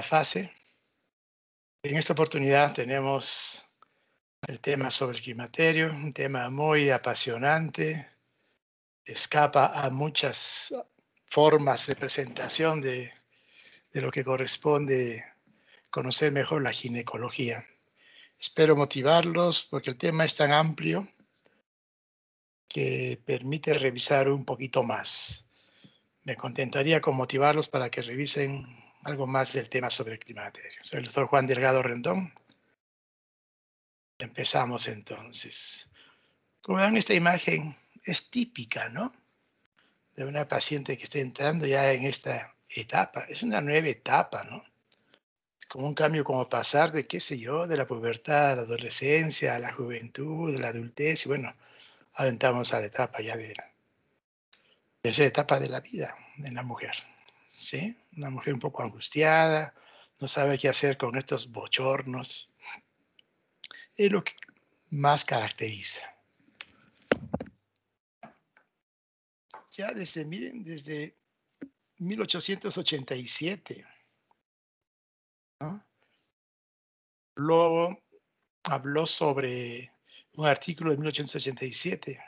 fase. En esta oportunidad tenemos el tema sobre el climaterio, un tema muy apasionante, escapa a muchas formas de presentación de, de lo que corresponde conocer mejor la ginecología. Espero motivarlos porque el tema es tan amplio que permite revisar un poquito más. Me contentaría con motivarlos para que revisen algo más del tema sobre el climaterio. Soy el doctor Juan Delgado Rendón. Empezamos entonces. Como ven, esta imagen es típica, ¿no? De una paciente que está entrando ya en esta etapa. Es una nueva etapa, ¿no? Es como un cambio como pasar de, qué sé yo, de la pubertad a la adolescencia, a la juventud, a la adultez, y bueno, aventamos a la etapa ya de, de esa etapa de la vida de la mujer. ¿Sí? Una mujer un poco angustiada, no sabe qué hacer con estos bochornos. Es lo que más caracteriza. Ya desde, miren, desde 1887, ¿no? Luego habló sobre un artículo de 1887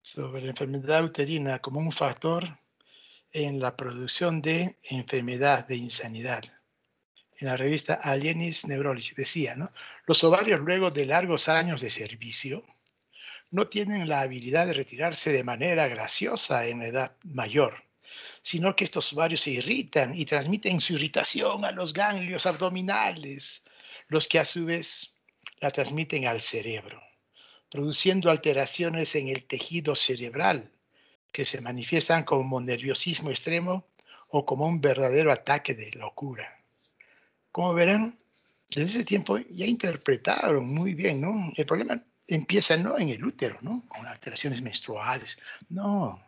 sobre la enfermedad uterina como un factor en la producción de enfermedad de insanidad. En la revista Alienis Neurology decía, ¿no? Los ovarios luego de largos años de servicio no tienen la habilidad de retirarse de manera graciosa en la edad mayor, sino que estos ovarios se irritan y transmiten su irritación a los ganglios abdominales, los que a su vez la transmiten al cerebro, produciendo alteraciones en el tejido cerebral que se manifiestan como nerviosismo extremo o como un verdadero ataque de locura. Como verán, desde ese tiempo ya interpretaron muy bien, ¿no? El problema empieza no en el útero, ¿no? Con alteraciones menstruales. No,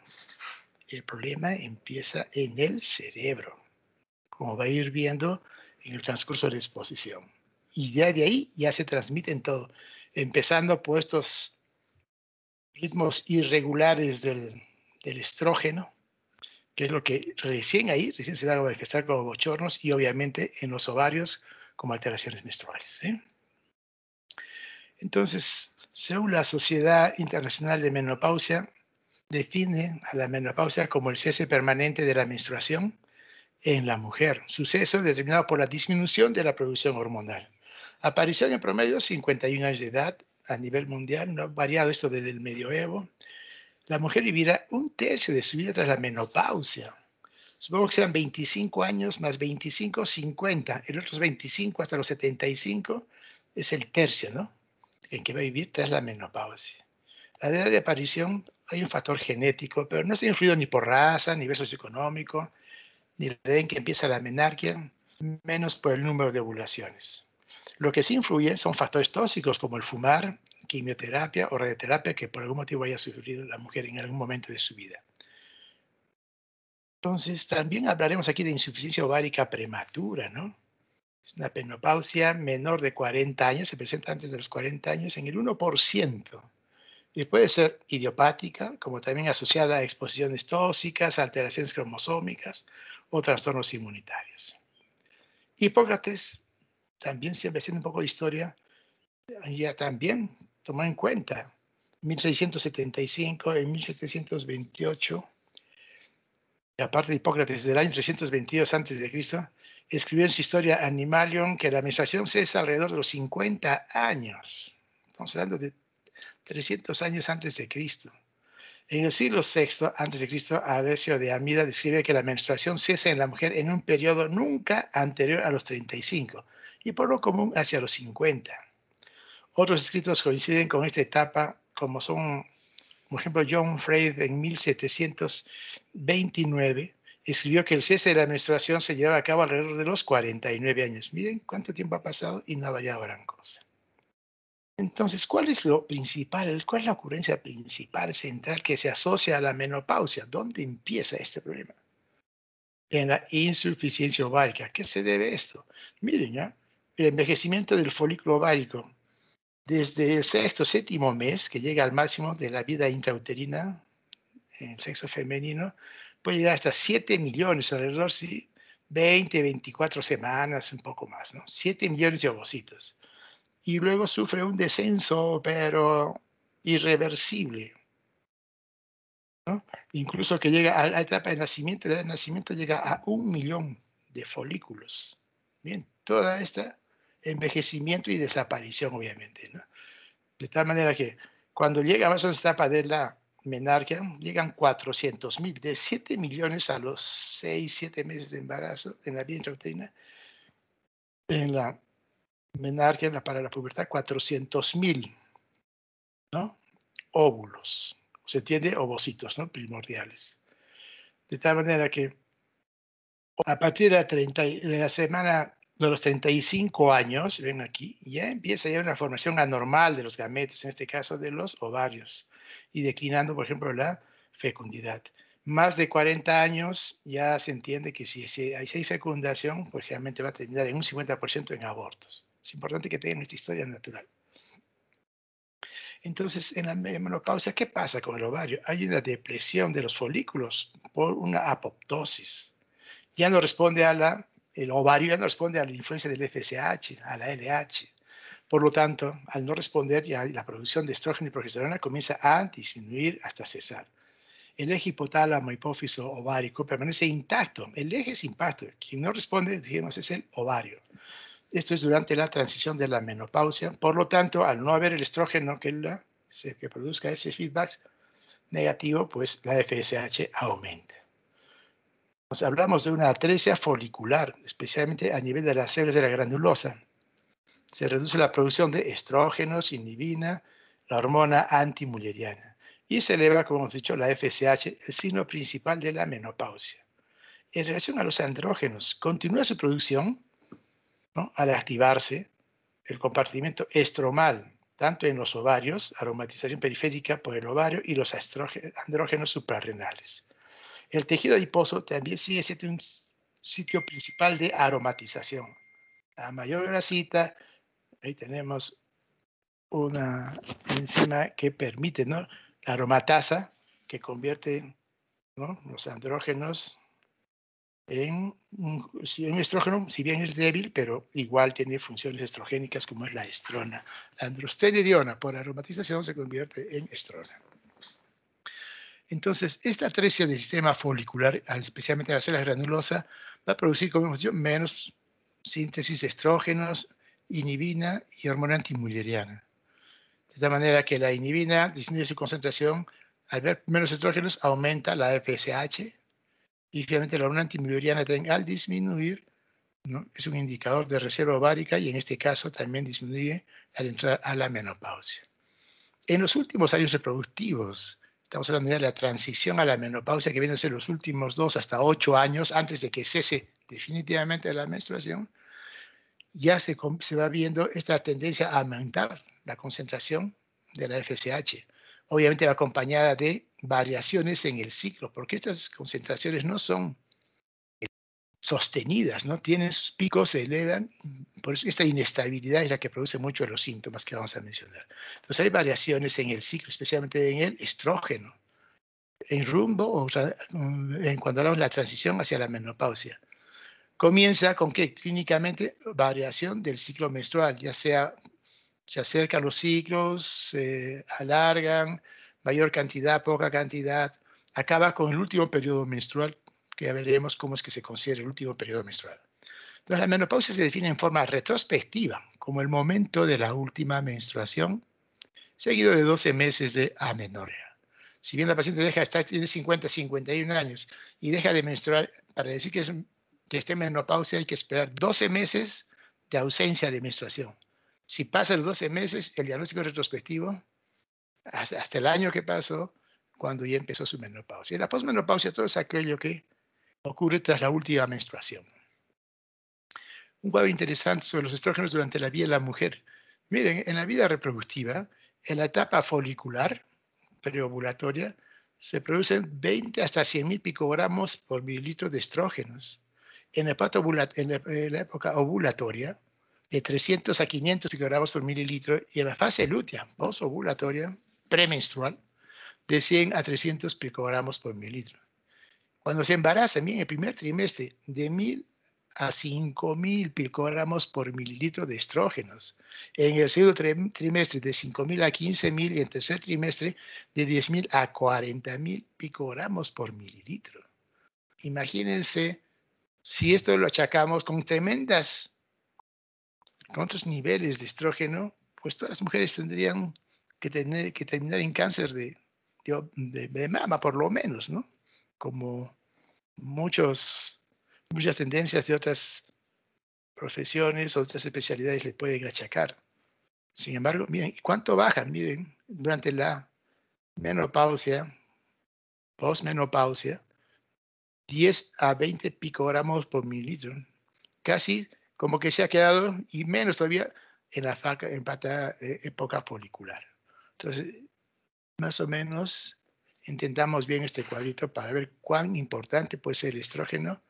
el problema empieza en el cerebro, como va a ir viendo en el transcurso de la exposición. Y ya de ahí ya se transmiten todo, empezando por estos ritmos irregulares del, del estrógeno, que es lo que recién ahí, recién se da a manifestar como bochornos y obviamente en los ovarios como alteraciones menstruales. Entonces, según la Sociedad Internacional de Menopausia, define a la menopausia como el cese permanente de la menstruación en la mujer, suceso determinado por la disminución de la producción hormonal. Aparición en promedio 51 años de edad a nivel mundial, no ha variado esto desde el medioevo. La mujer vivirá un tercio de su vida tras la menopausia. Supongo que sean 25 años más 25, 50. El otro 25 hasta los 75 es el tercio, ¿no? En que va a vivir tras la menopausia. La edad de aparición hay un factor genético, pero no está influido ni por raza, ni nivel socioeconómico, ni la edad en que empieza la menarquia, menos por el número de ovulaciones. Lo que sí influye son factores tóxicos como el fumar, quimioterapia o radioterapia que por algún motivo haya sufrido la mujer en algún momento de su vida. Entonces, también hablaremos aquí de insuficiencia ovárica prematura, ¿no? Es una penopausia menor de 40 años, se presenta antes de los 40 años en el 1% y puede ser idiopática, como también asociada a exposiciones tóxicas, alteraciones cromosómicas o trastornos inmunitarios. Hipócrates, también siempre haciendo un poco de historia, ya también tomó en cuenta 1675, en 1728, y aparte de Hipócrates del año 322 a.C., escribió en su historia Animalion que la menstruación cesa alrededor de los 50 años. Estamos hablando de 300 años antes de Cristo. En el siglo VI antes de Cristo, Alessio de Amida describe que la menstruación cesa en la mujer en un periodo nunca anterior a los 35 y por lo común hacia los 50. Otros escritos coinciden con esta etapa, como son, por ejemplo, John Freud en 1729 escribió que el cese de la menstruación se lleva a cabo alrededor de los 49 años. Miren cuánto tiempo ha pasado y no ha variado gran cosa. Entonces, ¿cuál es lo principal? ¿Cuál es la ocurrencia principal, central, que se asocia a la menopausia? ¿Dónde empieza este problema? En la insuficiencia ovárica. ¿A qué se debe esto? Miren, ¿ya? el envejecimiento del folículo ovárico desde el sexto, séptimo mes, que llega al máximo de la vida intrauterina en el sexo femenino, puede llegar hasta 7 millones alrededor, sí, 20, 24 semanas, un poco más, ¿no? 7 millones de ovocitos. Y luego sufre un descenso, pero irreversible. ¿no? Incluso que llega a la etapa de nacimiento, la edad de nacimiento llega a un millón de folículos. Bien, toda esta envejecimiento y desaparición, obviamente. De tal manera que cuando llega más a la etapa de la menarquia, llegan 400 mil, de 7 millones a los 6, 7 meses de embarazo en la vía intrauterina, en la menarquia, para la pubertad, 400 mil ¿no? óvulos, se entiende ovocitos ¿no? primordiales. De tal manera que a partir de la, 30, de la semana de los 35 años, ven aquí, ya empieza ya una formación anormal de los gametos, en este caso de los ovarios, y declinando, por ejemplo, la fecundidad. Más de 40 años ya se entiende que si, hay, fecundación, pues generalmente va a terminar en un 50% en abortos. Es importante que tengan esta historia natural. Entonces, en la menopausia, ¿qué pasa con el ovario? Hay una depresión de los folículos por una apoptosis. Ya no responde a la el ovario ya no responde a la influencia del FSH, a la LH. Por lo tanto, al no responder, ya la producción de estrógeno y progesterona comienza a disminuir hasta cesar. El eje hipotálamo hipófiso ovárico permanece intacto. El eje es impacto. Quien no responde, digamos, es el ovario. Esto es durante la transición de la menopausia. Por lo tanto, al no haber el estrógeno que, la, que produzca ese feedback negativo, pues la FSH aumenta hablamos de una atresia folicular, especialmente a nivel de las células de la granulosa. Se reduce la producción de estrógenos, inhibina, la hormona antimulleriana. Y se eleva, como hemos dicho, la FSH, el signo principal de la menopausia. En relación a los andrógenos, continúa su producción al activarse el compartimiento estromal, tanto en los ovarios, aromatización periférica por el ovario, y los andrógenos suprarrenales. El tejido adiposo también sigue siendo un sitio principal de aromatización. A mayor grasita, ahí tenemos una enzima que permite ¿no? la aromatasa, que convierte los andrógenos en un, estrógeno, si bien es débil, pero igual tiene funciones estrogénicas como es la estrona. La androstenediona por aromatización se convierte en estrona. Entonces, esta atresia del sistema folicular, especialmente en la célula granulosa, va a producir, como hemos dicho, menos síntesis de estrógenos, inhibina y hormona antimulleriana. De tal manera que la inhibina disminuye su concentración, al ver menos estrógenos aumenta la FSH y finalmente la hormona antimulleriana al disminuir es un indicador de reserva ovárica y en este caso también disminuye al entrar a la menopausia. En los últimos años reproductivos, Estamos hablando de la transición a la menopausia que viene a ser los últimos dos hasta ocho años antes de que cese definitivamente la menstruación. Ya se, se va viendo esta tendencia a aumentar la concentración de la FSH. Obviamente va acompañada de variaciones en el ciclo, porque estas concentraciones no son sostenidas, ¿no? Tienen sus picos, se elevan, por eso esta inestabilidad es la que produce muchos de los síntomas que vamos a mencionar. Entonces hay variaciones en el ciclo, especialmente en el estrógeno, en rumbo, o en cuando hablamos de la transición hacia la menopausia. Comienza con que clínicamente variación del ciclo menstrual, ya sea se acercan los ciclos, se alargan, mayor cantidad, poca cantidad, acaba con el último periodo menstrual que ya veremos cómo es que se considera el último periodo menstrual. Entonces, la menopausia se define en forma retrospectiva como el momento de la última menstruación, seguido de 12 meses de amenorrea. Si bien la paciente deja de estar, tiene 50, 51 años y deja de menstruar, para decir que, es, que esté en menopausia hay que esperar 12 meses de ausencia de menstruación. Si pasa los 12 meses, el diagnóstico retrospectivo, hasta, hasta el año que pasó, cuando ya empezó su menopausia. Y la posmenopausia todo es aquello que ocurre tras la última menstruación. Un cuadro interesante sobre los estrógenos durante la vida de la mujer. Miren, en la vida reproductiva, en la etapa folicular, preovulatoria, se producen 20 hasta 100 mil picogramos por mililitro de estrógenos. En la, en la, época ovulatoria, de 300 a 500 picogramos por mililitro. Y en la fase lútea, posovulatoria, premenstrual, de 100 a 300 picogramos por mililitro. Cuando se embaraza, en el primer trimestre, de 1000 a 5.000 picogramos por mililitro de estrógenos. En el segundo trimestre de 5.000 a 15.000 y en el tercer trimestre de 10.000 a 40.000 picogramos por mililitro. Imagínense si esto lo achacamos con tremendas, con otros niveles de estrógeno, pues todas las mujeres tendrían que, tener, que terminar en cáncer de, de mama, por lo menos, ¿no? Como muchos muchas tendencias de otras profesiones, otras especialidades le pueden achacar. Sin embargo, miren, ¿cuánto bajan? Miren, durante la menopausia, postmenopausia, 10 a 20 picogramos por mililitro. Casi como que se ha quedado, y menos todavía, en la faca, en eh, época folicular. Entonces, más o menos intentamos bien este cuadrito para ver cuán importante puede ser el estrógeno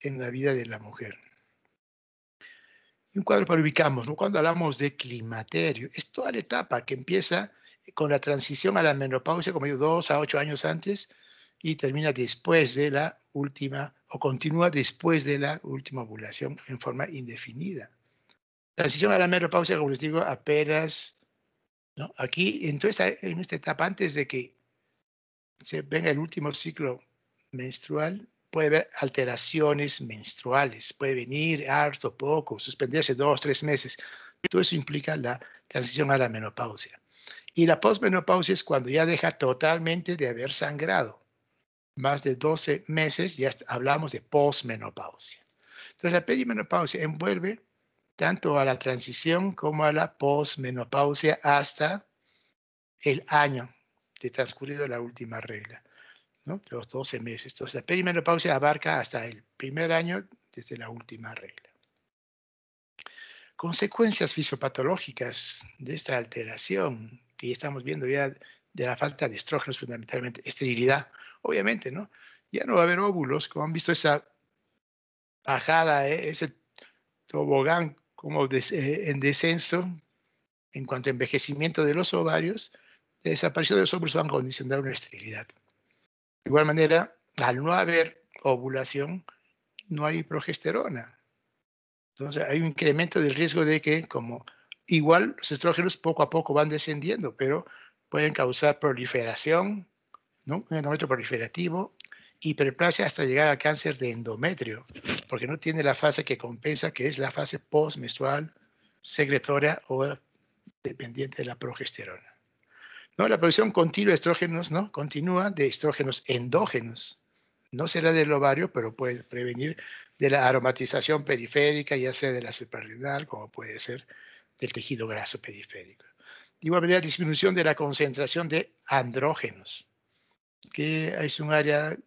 en la vida de la mujer. Un cuadro para ubicamos, ¿no? cuando hablamos de climaterio, es toda la etapa que empieza con la transición a la menopausia, como digo, dos a ocho años antes, y termina después de la última, o continúa después de la última ovulación en forma indefinida. Transición a la menopausia, como les digo, apenas, ¿no? aquí en, toda en esta etapa, antes de que se venga el último ciclo menstrual, puede haber alteraciones menstruales, puede venir harto, poco, suspenderse dos, tres meses. Todo eso implica la transición a la menopausia. Y la posmenopausia es cuando ya deja totalmente de haber sangrado. Más de 12 meses ya hablamos de posmenopausia. Entonces la perimenopausia envuelve tanto a la transición como a la posmenopausia hasta el año de transcurrido la última regla. los 12 meses. Entonces, la perimenopausia abarca hasta el primer año desde la última regla. Consecuencias fisiopatológicas de esta alteración que estamos viendo ya de la falta de estrógenos, fundamentalmente esterilidad, obviamente, ¿no? Ya no va a haber óvulos, como han visto esa bajada, ¿eh? ese tobogán como eh, en descenso en cuanto a envejecimiento de los ovarios, desaparición de los óvulos van a condicionar una esterilidad. De igual manera, al no haber ovulación, no hay progesterona. Entonces hay un incremento del riesgo de que, como igual los estrógenos poco a poco van descendiendo, pero pueden causar proliferación, ¿no? un endometrio proliferativo, hiperplasia hasta llegar al cáncer de endometrio, porque no tiene la fase que compensa, que es la fase postmenstrual, secretoria o dependiente de la progesterona. ¿No? La producción continua de estrógenos, ¿no? Continúa de estrógenos endógenos. No será del ovario, pero puede prevenir de la aromatización periférica, ya sea de la suprarrenal, como puede ser del tejido graso periférico. De igual manera, disminución de la concentración de andrógenos, que es un área de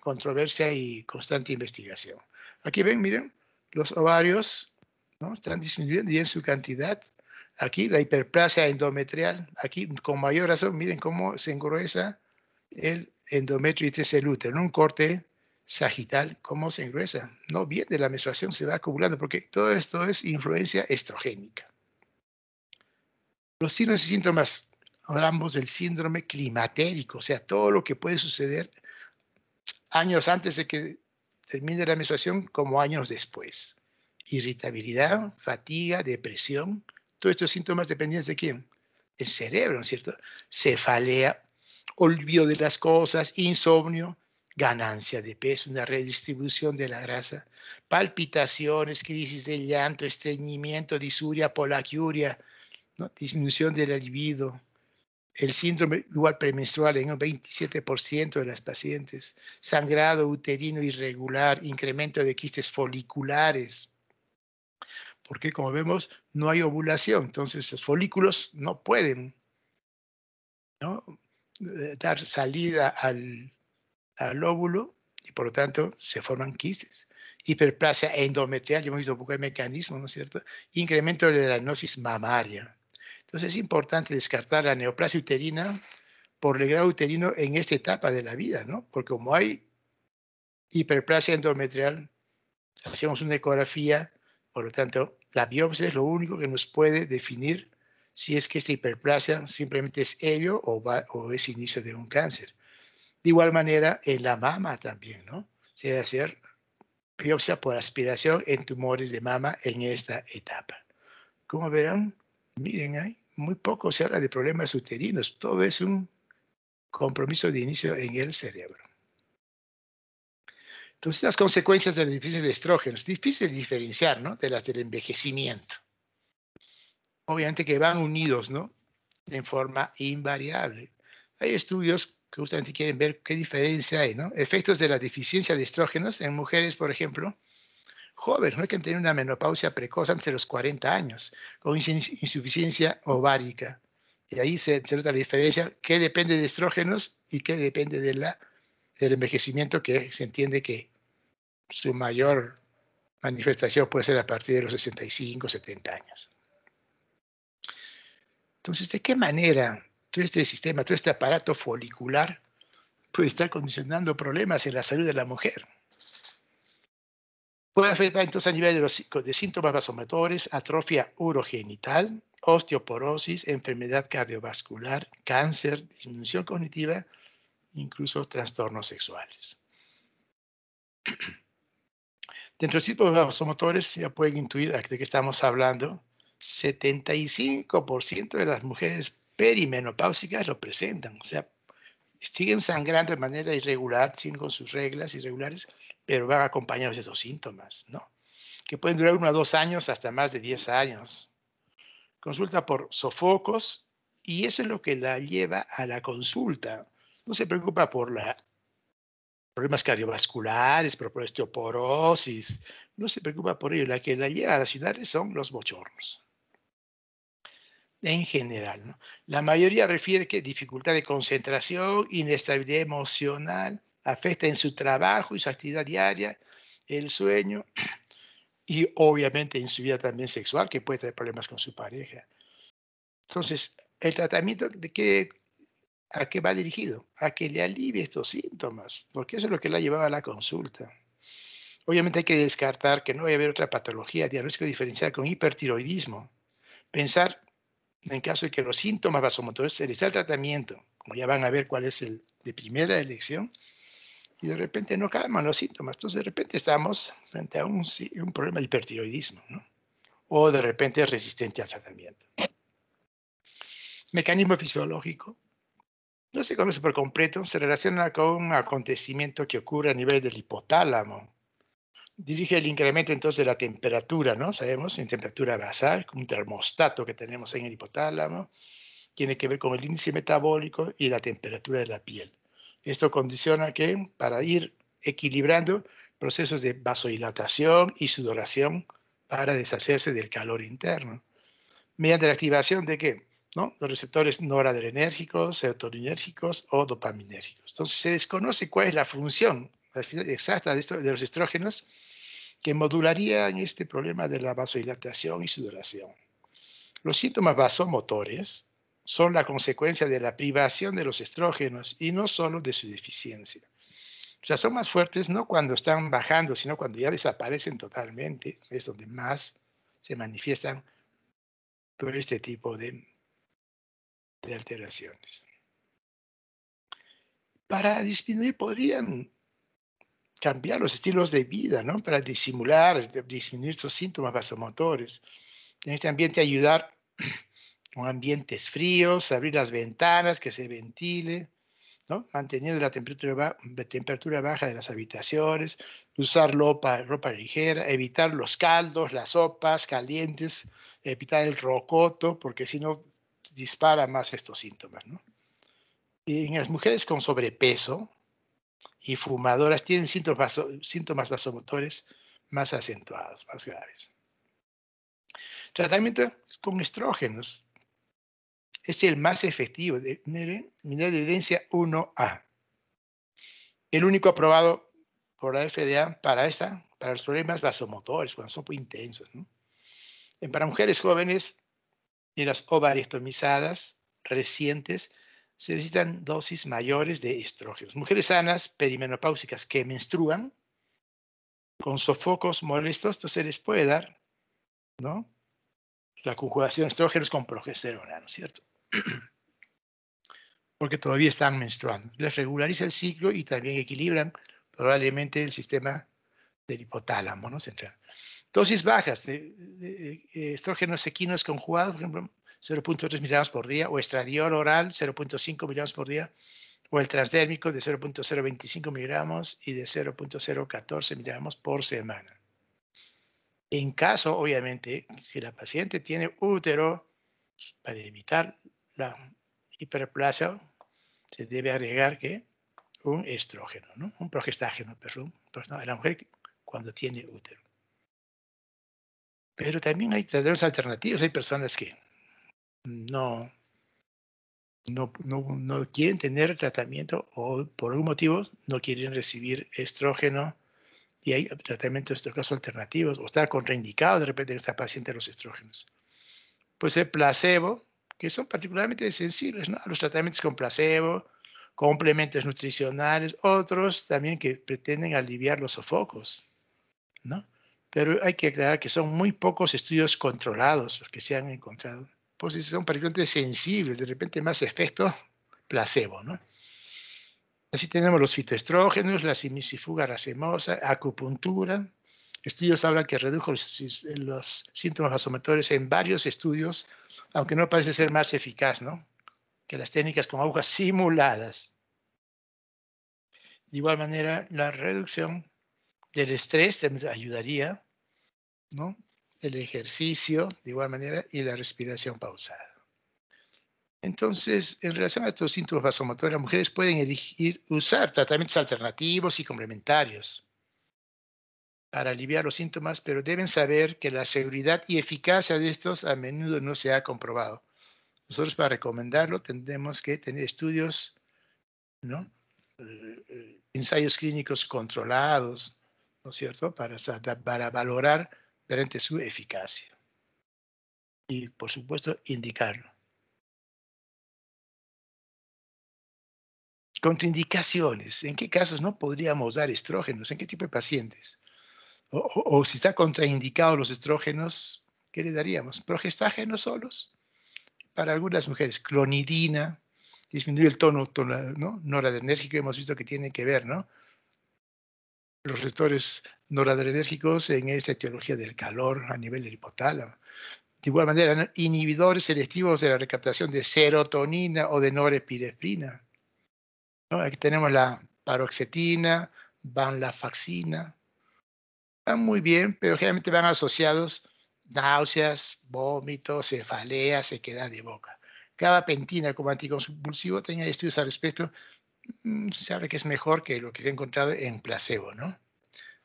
controversia y constante investigación. Aquí ven, miren, los ovarios ¿no? están disminuyendo y en su cantidad Aquí la hiperplasia endometrial, aquí con mayor razón, miren cómo se engruesa el endometrio y en un corte sagital, cómo se engruesa. No bien de la menstruación se va acumulando, porque todo esto es influencia estrogénica. Los signos y síntomas, hablamos del síndrome climatérico, o sea, todo lo que puede suceder años antes de que termine la menstruación como años después. Irritabilidad, fatiga, depresión, todos estos síntomas dependen de quién? El cerebro, ¿no es cierto? Cefalea, olvido de las cosas, insomnio, ganancia de peso, una redistribución de la grasa, palpitaciones, crisis de llanto, estreñimiento, disuria, polaquiuria, disminución del libido, el síndrome igual premenstrual en un 27% de las pacientes, sangrado uterino irregular, incremento de quistes foliculares, porque como vemos no hay ovulación, entonces los folículos no pueden eh, dar salida al, óvulo y por lo tanto se forman quistes. Hiperplasia endometrial, ya hemos visto un poco el mecanismo, ¿no es cierto? Incremento de la gnosis mamaria. Entonces es importante descartar la neoplasia uterina por el grado uterino en esta etapa de la vida, ¿no? Porque como hay hiperplasia endometrial, hacemos una ecografía por lo tanto, la biopsia es lo único que nos puede definir si es que esta hiperplasia simplemente es ello o, es inicio de un cáncer. De igual manera, en la mama también, ¿no? Se debe hacer biopsia por aspiración en tumores de mama en esta etapa. Como verán, miren ahí, muy poco se habla de problemas uterinos, todo es un compromiso de inicio en el cerebro. Entonces, las consecuencias de la deficiencia de estrógenos, difícil de diferenciar, ¿no? De las del envejecimiento. Obviamente que van unidos, ¿no? En forma invariable. Hay estudios que justamente quieren ver qué diferencia hay, ¿no? Efectos de la deficiencia de estrógenos en mujeres, por ejemplo, jóvenes, ¿no? que han tenido una menopausia precoz antes de los 40 años, con insuficiencia ovárica. Y ahí se, se nota la diferencia, qué depende de estrógenos y qué depende de la del envejecimiento que se entiende que su mayor manifestación puede ser a partir de los 65, 70 años. Entonces, ¿de qué manera todo este sistema, todo este aparato folicular puede estar condicionando problemas en la salud de la mujer? Puede afectar entonces a nivel de, los, de síntomas vasomotores, atrofia urogenital, osteoporosis, enfermedad cardiovascular, cáncer, disminución cognitiva, incluso trastornos sexuales. Dentro de los tipos de vasomotores ya pueden intuir de qué estamos hablando. 75% de las mujeres perimenopáusicas lo presentan, o sea, siguen sangrando de manera irregular, siguen con sus reglas irregulares, pero van acompañados de esos síntomas, ¿no? Que pueden durar uno a dos años hasta más de 10 años. Consulta por sofocos y eso es lo que la lleva a la consulta no se preocupa por los problemas cardiovasculares, por osteoporosis, no se preocupa por ello. La que la lleva a las ciudades son los bochornos. En general, la mayoría refiere que dificultad de concentración, inestabilidad emocional, afecta en su trabajo y su actividad diaria, el sueño y obviamente en su vida también sexual, que puede traer problemas con su pareja. Entonces, el tratamiento de que ¿A qué va dirigido? A que le alivie estos síntomas, porque eso es lo que la llevaba a la consulta. Obviamente hay que descartar que no vaya a haber otra patología diagnóstico diferencial con hipertiroidismo. Pensar en caso de que los síntomas vasomotores se les da el tratamiento, como ya van a ver cuál es el de primera elección, y de repente no calman los síntomas. Entonces de repente estamos frente a un, problema de hipertiroidismo, ¿no? o de repente es resistente al tratamiento. Mecanismo fisiológico no se conoce por completo, se relaciona con un acontecimiento que ocurre a nivel del hipotálamo. Dirige el incremento entonces de la temperatura, ¿no? Sabemos, en temperatura basal, un termostato que tenemos en el hipotálamo, tiene que ver con el índice metabólico y la temperatura de la piel. Esto condiciona que para ir equilibrando procesos de vasodilatación y sudoración para deshacerse del calor interno. Mediante la activación de qué? Los receptores noradrenérgicos, serotoninérgicos o dopaminérgicos. Entonces se desconoce cuál es la función exacta de, de los estrógenos que modularían este problema de la vasodilatación y sudoración. Los síntomas vasomotores son la consecuencia de la privación de los estrógenos y no solo de su deficiencia. O sea, son más fuertes no cuando están bajando, sino cuando ya desaparecen totalmente, es donde más se manifiestan todo este tipo de de alteraciones. Para disminuir, podrían cambiar los estilos de vida, ¿no? Para disimular, disminuir estos síntomas vasomotores. En este ambiente ayudar con ambientes fríos, abrir las ventanas, que se ventile, ¿no? Manteniendo la temperatura, baja de las habitaciones, usar ropa ligera, evitar los caldos, las sopas calientes, evitar el rocoto, porque si no dispara más estos síntomas. ¿no? Y en las mujeres con sobrepeso y fumadoras tienen síntomas, vasomotores más acentuados, más graves. Tratamiento con estrógenos es el más efectivo. De, miren, de evidencia 1A. El único aprobado por la FDA para, esta, para los problemas vasomotores, cuando son muy intensos. Para mujeres jóvenes y las ovariectomizadas recientes se necesitan dosis mayores de estrógenos. Mujeres sanas perimenopáusicas que menstruan con sofocos molestos, entonces se les puede dar, ¿no? La conjugación de estrógenos con progesterona, ¿no es cierto? Porque todavía están menstruando. Les regulariza el ciclo y también equilibran probablemente el sistema del hipotálamo ¿no? central. Dosis bajas de, de estrógenos equinos conjugados, por ejemplo, 0.3 miligramos por día, o estradiol oral 0.5 miligramos por día, o el transdérmico de 0.025 miligramos y de 0.014 miligramos por semana. En caso, obviamente, si la paciente tiene útero, para evitar la hiperplasia, se debe agregar que un estrógeno, ¿no? un progestágeno, perdón, en la mujer cuando tiene útero. Pero también hay tratamientos alternativos. Hay personas que no, no, no, quieren tener tratamiento o por algún motivo no quieren recibir estrógeno y hay tratamientos, en este caso, alternativos o está contraindicado de repente en esta paciente los estrógenos. Pues el placebo, que son particularmente sensibles ¿no? a los tratamientos con placebo, complementos nutricionales, otros también que pretenden aliviar los sofocos, ¿no? Pero hay que aclarar que son muy pocos estudios controlados los que se han encontrado pues son particularmente sensibles, de repente más efecto placebo, ¿no? Así tenemos los fitoestrógenos, la simicifuga racemosa, acupuntura. Estudios hablan que redujo los, síntomas vasomotores en varios estudios, aunque no parece ser más eficaz, ¿no? Que las técnicas con agujas simuladas. De igual manera, la reducción del estrés ayudaría, ¿no? el ejercicio de igual manera y la respiración pausada. Entonces, en relación a estos síntomas vasomotores, las mujeres pueden elegir usar tratamientos alternativos y complementarios para aliviar los síntomas, pero deben saber que la seguridad y eficacia de estos a menudo no se ha comprobado. Nosotros para recomendarlo tendremos que tener estudios, ¿no? Eh, eh, ensayos clínicos controlados, ¿no es cierto?, para, para valorar durante su eficacia. Y, por supuesto, indicarlo. Contraindicaciones. ¿En qué casos no podríamos dar estrógenos? ¿En qué tipo de pacientes? O, si está contraindicado los estrógenos, ¿qué le daríamos? ¿Progestágenos solos? Para algunas mujeres, clonidina, disminuye el tono, tono ¿no? noradrenérgico, hemos visto que tiene que ver, ¿no? Los receptores noradrenérgicos en esta etiología del calor a nivel del hipotálamo. De igual manera, inhibidores selectivos de la recaptación de serotonina o de norepinefrina. Aquí tenemos la paroxetina, vanlafaxina. Van muy bien, pero generalmente van asociados náuseas, vómitos, cefalea, sequedad de boca. Gabapentina como anticonvulsivo, tenía estudios al respecto, se sabe que es mejor que lo que se ha encontrado en placebo, ¿no?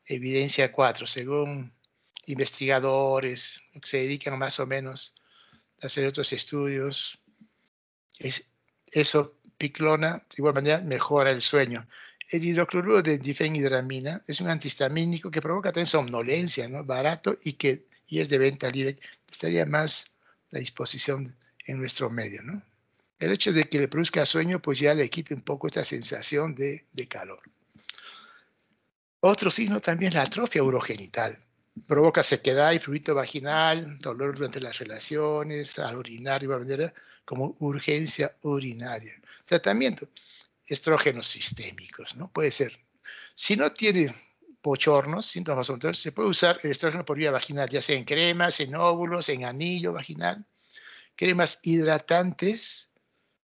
Evidencia 4, según investigadores que se dedican más o menos a hacer otros estudios, es, eso, piclona, de igual manera, mejora el sueño. El hidrocloruro de difenhidramina es un antihistamínico que provoca también somnolencia, ¿no? Barato y que y es de venta libre. Estaría más a disposición en nuestro medio, ¿no? El hecho de que le produzca sueño, pues ya le quita un poco esta sensación de, calor. Otro signo también es la atrofia urogenital. Provoca sequedad y fluido vaginal, dolor durante las relaciones, al orinar de manera como urgencia urinaria. Tratamiento, estrógenos sistémicos, ¿no? Puede ser. Si no tiene bochornos, síntomas entonces se puede usar el estrógeno por vía vaginal, ya sea en cremas, en óvulos, en anillo vaginal, cremas hidratantes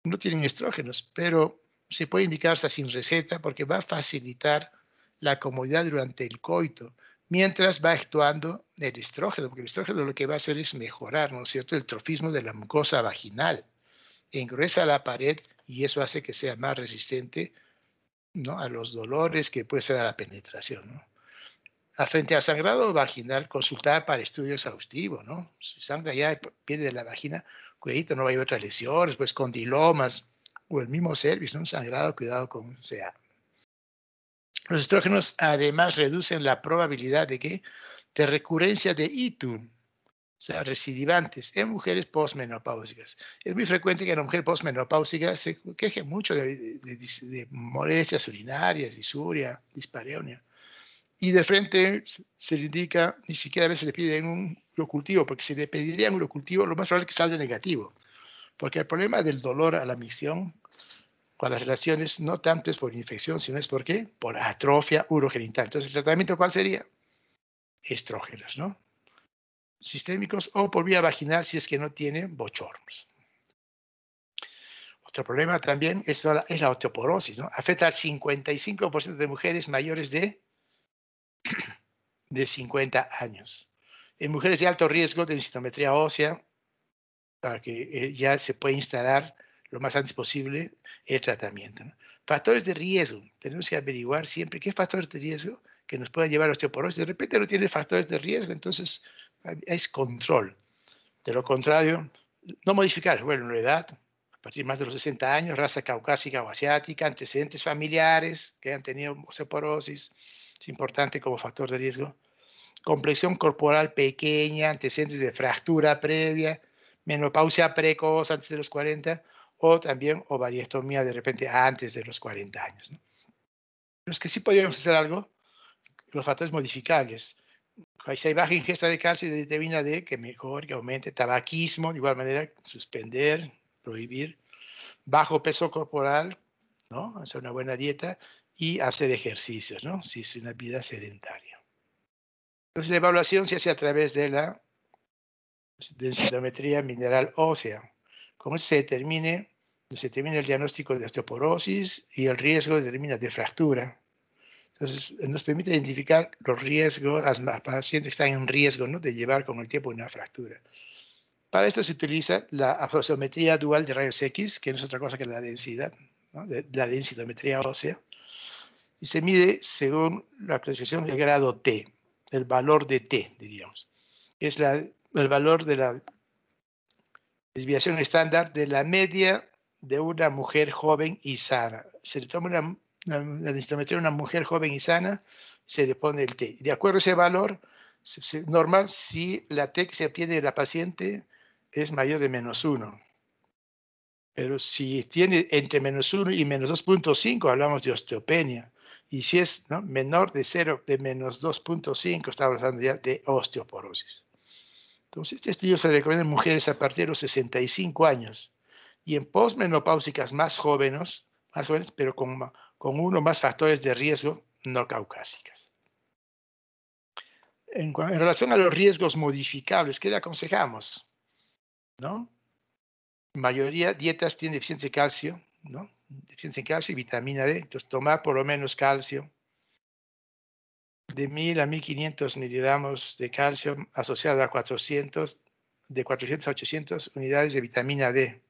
no tienen estrógenos, pero se puede indicar hasta sin receta porque va a facilitar la comodidad durante el coito, mientras va actuando el estrógeno, porque el estrógeno lo que va a hacer es mejorar, ¿no cierto?, el trofismo de la mucosa vaginal, engruesa la pared y eso hace que sea más resistente ¿no? a los dolores que puede ser a la penetración. ¿no? A frente al sangrado vaginal, consultar para estudio exhaustivo, ¿no? Si sangra ya pierde de la vagina, cuidado, no hay otras lesiones, pues condilomas o el mismo cervix, ¿no? sangrado, cuidado con sea. Los estrógenos además reducen la probabilidad de que de recurrencia de ITU, o sea, recidivantes en mujeres postmenopáusicas. Es muy frecuente que la mujer postmenopáusica se queje mucho de, de molestias urinarias, disuria, dispareunia y de frente se le indica, ni siquiera a veces le piden un urocultivo, porque si le pedirían urocultivo, lo más probable es que salga negativo. Porque el problema del dolor a la misión con las relaciones no tanto es por infección, sino es por qué? Por atrofia urogenital. Entonces, ¿el tratamiento cuál sería? estrógenos, ¿no? Sistémicos o por vía vaginal si es que no tiene bochornos. Otro problema también es la, es la osteoporosis, ¿no? Afecta al 55% de mujeres mayores de, de 50 años. En mujeres de alto riesgo de densitometría ósea, para que eh, ya se pueda instalar lo más antes posible el tratamiento. Factores de riesgo. Tenemos que averiguar siempre qué factores de riesgo que nos puedan llevar a osteoporosis. De repente no tiene factores de riesgo, entonces es control. De lo contrario, no modificar. Bueno, la edad, a partir de más de los 60 años, raza caucásica o asiática, antecedentes familiares que han tenido osteoporosis, es importante como factor de riesgo. Complexión corporal pequeña, antecedentes de fractura previa, menopausia precoz antes de los 40 o también ovariectomía de repente antes de los 40 años. Los que sí podríamos hacer algo, los factores modificables. Si hay baja ingesta de calcio y de vitamina D, que mejor, que aumente. Tabaquismo, de igual manera, suspender, prohibir. Bajo peso corporal, ¿no? Hacer una buena dieta y hacer ejercicios, ¿no? Si es una vida sedentaria. Entonces, la evaluación se hace a través de la densitometría mineral ósea. Como se determine se determina el diagnóstico de osteoporosis y el riesgo determina de fractura. Entonces, nos permite identificar los riesgos, las pacientes que están en riesgo ¿no? de llevar con el tiempo una fractura. Para esto se utiliza la absorciometría dual de rayos X, que no es otra cosa que la densidad, la densitometría ósea, y se mide según la clasificación del grado T, el valor de T, diríamos. Es la, el valor de la desviación estándar de la media de una mujer joven y sana. Se le toma una, la densitometría de una mujer joven y sana, se le pone el T. De acuerdo a ese valor, normal si la T que se obtiene de la paciente es mayor de menos 1. Pero si tiene entre menos 1 y menos 2.5, hablamos de osteopenia. Y si es menor de 0, de menos 2.5, estamos hablando ya de osteoporosis. Entonces, este estudio se recomienda en mujeres a partir de los 65 años y en posmenopáusicas más jóvenes, más jóvenes pero con, con uno más factores de riesgo no caucásicas. En, en, relación a los riesgos modificables, ¿qué le aconsejamos? ¿No? mayoría dietas tienen deficiencia de calcio, ¿no? Deficiencia de calcio y vitamina D, entonces tomar por lo menos calcio. De 1000 a 1500 miligramos de calcio asociado a 400, de 400 a 800 unidades de vitamina D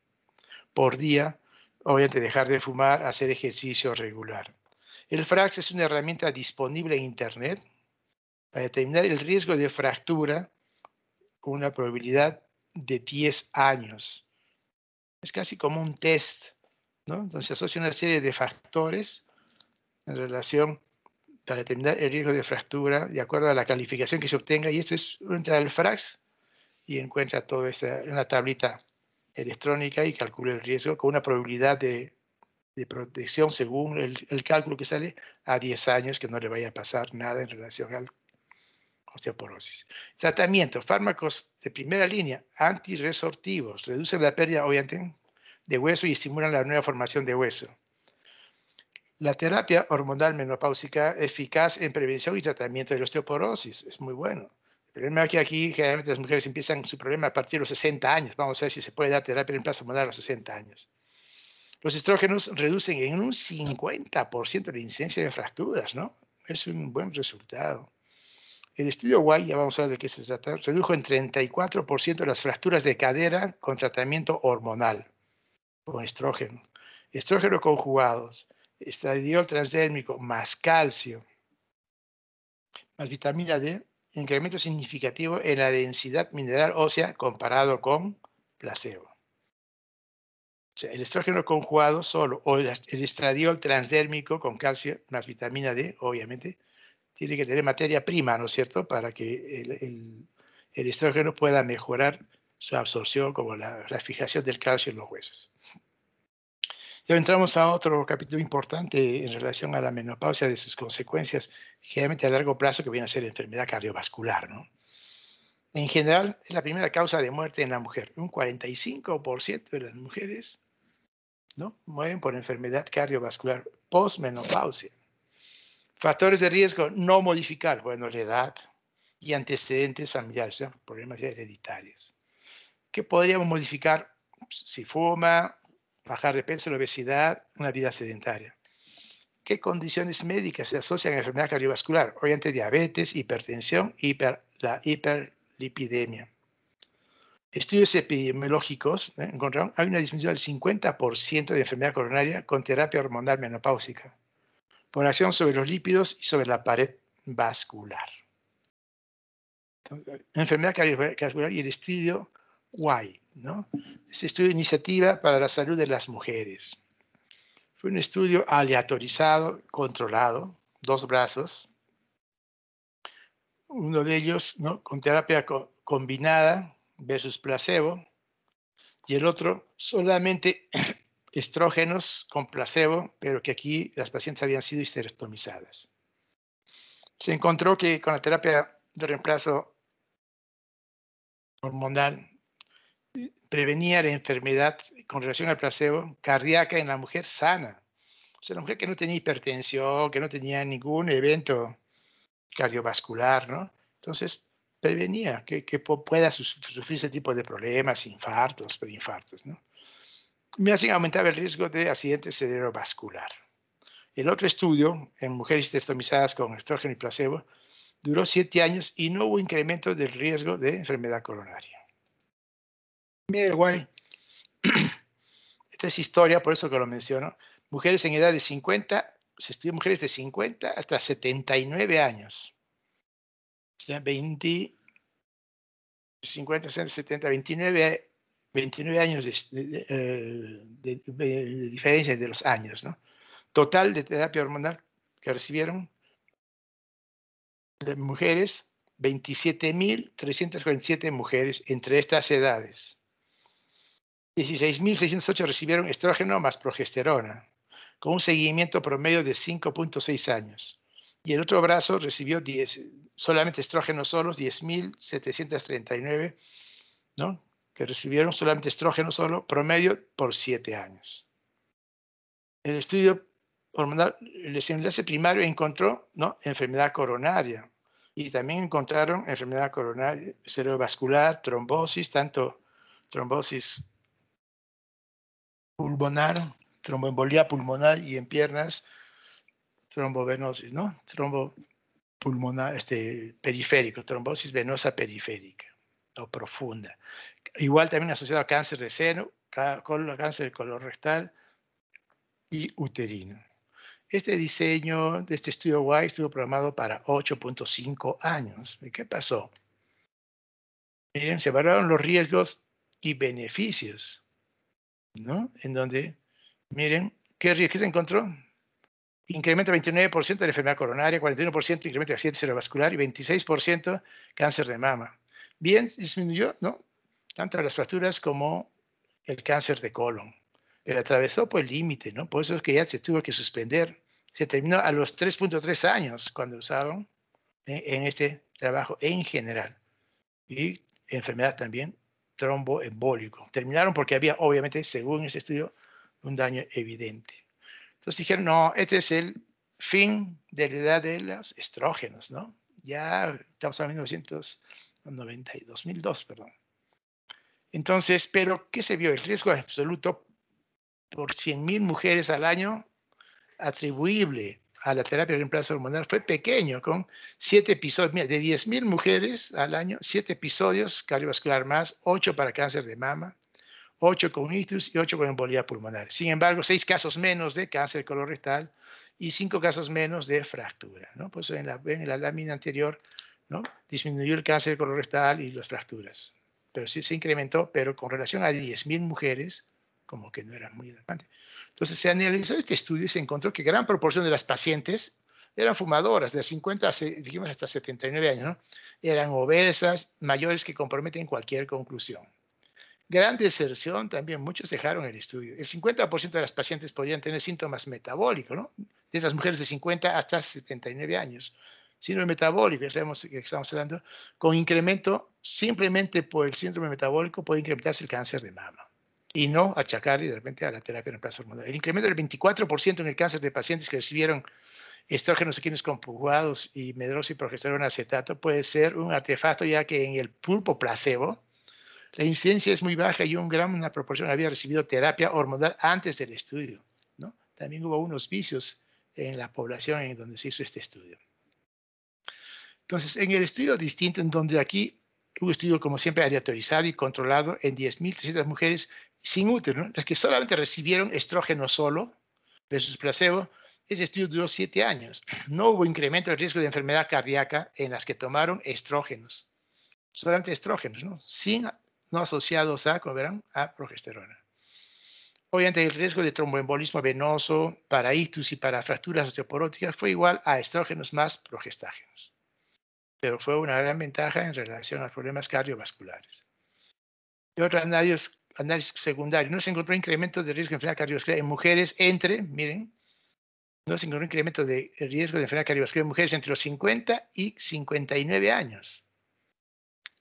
por día, obviamente dejar de fumar, hacer ejercicio regular. El FRAX es una herramienta disponible en Internet para determinar el riesgo de fractura con una probabilidad de 10 años. Es casi como un test, ¿no? Entonces asocia una serie de factores en relación para determinar el riesgo de fractura de acuerdo a la calificación que se obtenga y esto es entra al FRAX y encuentra todo eso en una tablita electrónica y calcula el riesgo con una probabilidad de, protección según el, cálculo que sale a 10 años que no le vaya a pasar nada en relación al osteoporosis. Tratamiento, fármacos de primera línea, antiresortivos, reducen la pérdida obviamente de hueso y estimulan la nueva formación de hueso. La terapia hormonal menopáusica eficaz en prevención y tratamiento de la osteoporosis es muy bueno. El problema es que aquí generalmente las mujeres empiezan su problema a partir de los 60 años. Vamos a ver si se puede dar terapia en plazo hormonal a los 60 años. Los estrógenos reducen en un 50% la incidencia de fracturas, ¿no? Es un buen resultado. El estudio Y, ya vamos a ver de qué se trata, redujo en 34% las fracturas de cadera con tratamiento hormonal con estrógeno. Estrógeno conjugados, estradiol transdérmico más calcio, más vitamina D, incremento significativo en la densidad mineral ósea comparado con placebo. O sea, el estrógeno conjugado solo o el, estradiol transdérmico con calcio más vitamina D, obviamente, tiene que tener materia prima, ¿no es cierto?, para que el, estrógeno pueda mejorar su absorción como la, la fijación del calcio en los huesos. Ya entramos a otro capítulo importante en relación a la menopausia de sus consecuencias, generalmente a largo plazo, que viene a ser enfermedad cardiovascular. ¿no? En general, es la primera causa de muerte en la mujer. Un 45% de las mujeres ¿no? mueren por enfermedad cardiovascular postmenopausia. Factores de riesgo no modificar, bueno, la edad, y antecedentes familiares, problemas hereditarios. ¿Qué podríamos modificar si fuma, bajar de peso, la obesidad, una vida sedentaria? ¿Qué condiciones médicas se asocian a enfermedad cardiovascular? Obviamente diabetes, hipertensión, hiper, la hiperlipidemia. Estudios epidemiológicos ¿eh? encontraron hay una disminución del 50% de enfermedad coronaria con terapia hormonal menopáusica, por acción sobre los lípidos y sobre la pared vascular. enfermedad cardiovascular y el estudio Y, ¿no? Es estudio de iniciativa para la salud de las mujeres. Fue un estudio aleatorizado, controlado, dos brazos. Uno de ellos ¿no? con terapia combinada versus placebo y el otro solamente estrógenos con placebo, pero que aquí las pacientes habían sido histerectomizadas. Se encontró que con la terapia de reemplazo hormonal prevenía la enfermedad con relación al placebo cardíaca en la mujer sana. O sea, la mujer que no tenía hipertensión, que no tenía ningún evento cardiovascular, ¿no? Entonces, prevenía que, pueda sufrir ese tipo de problemas, infartos, preinfartos, ¿no? Me hacen aumentar el riesgo de accidente cerebrovascular. El otro estudio en mujeres testomizadas con estrógeno y placebo duró siete años y no hubo incremento del riesgo de enfermedad coronaria. Mira, guay. Esta es historia, por eso que lo menciono. Mujeres en edad de 50, se estudió mujeres de 50 hasta 79 años. O sea, 20, 50, 60, 70, 29, 29 años de, de, diferencia de los años, ¿no? Total de terapia hormonal que recibieron de mujeres, 27.347 mujeres entre estas edades. 16.608 recibieron estrógeno más progesterona, con un seguimiento promedio de 5.6 años. Y el otro brazo recibió 10, solamente estrógenos solos, 10.739, ¿no? que recibieron solamente estrógeno solo, promedio por 7 años. El estudio hormonal, el desenlace primario encontró ¿no? enfermedad coronaria y también encontraron enfermedad coronaria cerebrovascular, trombosis, tanto trombosis pulmonar, tromboembolía pulmonar y en piernas trombovenosis, ¿no? Trombo pulmonar, este, periférico, trombosis venosa periférica o profunda. Igual también asociado a cáncer de seno, cáncer de color rectal y uterino. Este diseño de este estudio Y estuvo programado para 8.5 años. ¿Y qué pasó? Miren, se evaluaron los riesgos y beneficios, ¿no? En donde, miren, ¿qué se encontró? incremento 29% de enfermedad coronaria, 41% incremento de accidente cerebrovascular y 26% cáncer de mama. Bien, disminuyó, ¿no? Tanto las fracturas como el cáncer de colon. Pero atravesó por el límite, ¿no? Por eso es que ya se tuvo que suspender. Se terminó a los 3.3 años cuando usaron ¿eh? en este trabajo en general. Y enfermedad también tromboembólico. Terminaron porque había, obviamente, según ese estudio, un daño evidente. Entonces dijeron, no, este es el fin de la edad de los estrógenos, ¿no? Ya estamos en 1990, 2002, perdón. Entonces, pero ¿qué se vio? El riesgo absoluto por 100.000 mujeres al año atribuible a la terapia de reemplazo hormonal fue pequeño, con 7 episodios, mira, de 10.000 mujeres al año, 7 episodios cardiovascular más, 8 para cáncer de mama, 8 con ictus y 8 con embolía pulmonar. Sin embargo, 6 casos menos de cáncer colorectal y 5 casos menos de fractura. ¿no? Pues en la, en la lámina anterior ¿no? disminuyó el cáncer colorectal y las fracturas. Pero sí se incrementó, pero con relación a 10.000 mujeres, como que no era muy relevante. Entonces se analizó este estudio y se encontró que gran proporción de las pacientes eran fumadoras, de 50 dijimos hasta 79 años, eran obesas, mayores que comprometen cualquier conclusión. Gran deserción también, muchos dejaron el estudio. El 50% de las pacientes podrían tener síntomas metabólicos, ¿no? De esas mujeres de 50 hasta 79 años. Síndrome metabólico, ya sabemos que estamos hablando, con incremento, simplemente por el síndrome metabólico puede incrementarse el cáncer de mama y no achacarle de repente a la terapia en plazo hormonal. El incremento del 24% en el cáncer de pacientes que recibieron estrógenos químicos conjugados y medroxiprogesterona acetato puede ser un artefacto ya que en el pulpo placebo la incidencia es muy baja y un gramo, una proporción, había recibido terapia hormonal antes del estudio. ¿no? También hubo unos vicios en la población en donde se hizo este estudio. Entonces, en el estudio distinto, en donde aquí un estudio, como siempre, aleatorizado y controlado en 10.300 mujeres sin útero, las que solamente recibieron estrógeno solo versus placebo, ese estudio duró siete años. No hubo incremento del riesgo de enfermedad cardíaca en las que tomaron estrógenos. Solamente estrógenos, ¿no? No asociados a, como verán, a progesterona. Obviamente el riesgo de tromboembolismo venoso, para ictus y para fracturas osteoporóticas fue igual a estrógenos más progestágenos. Pero fue una gran ventaja en relación a problemas cardiovasculares. Y otro análisis, análisis secundario, no se encontró incremento de riesgo de enfermedad cardiovascular en mujeres entre, miren, no se encontró incremento de riesgo de enfermedad cardiovascular en mujeres entre los 50 y 59 años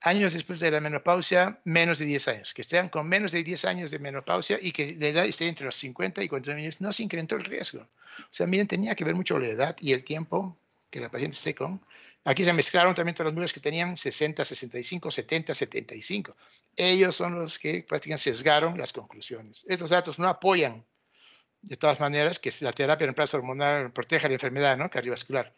años después de la menopausia, menos de 10 años, que estén con menos de 10 años de menopausia y que la edad esté entre los 50 y 40 años, no se incrementó el riesgo. O sea, miren, tenía que ver mucho la edad y el tiempo que la paciente esté con. Aquí se mezclaron también todas las mujeres que tenían 60, 65, 70, 75. Ellos son los que prácticamente sesgaron las conclusiones. Estos datos no apoyan, de todas maneras, que la terapia en plazo hormonal proteja la enfermedad ¿no? cardiovascular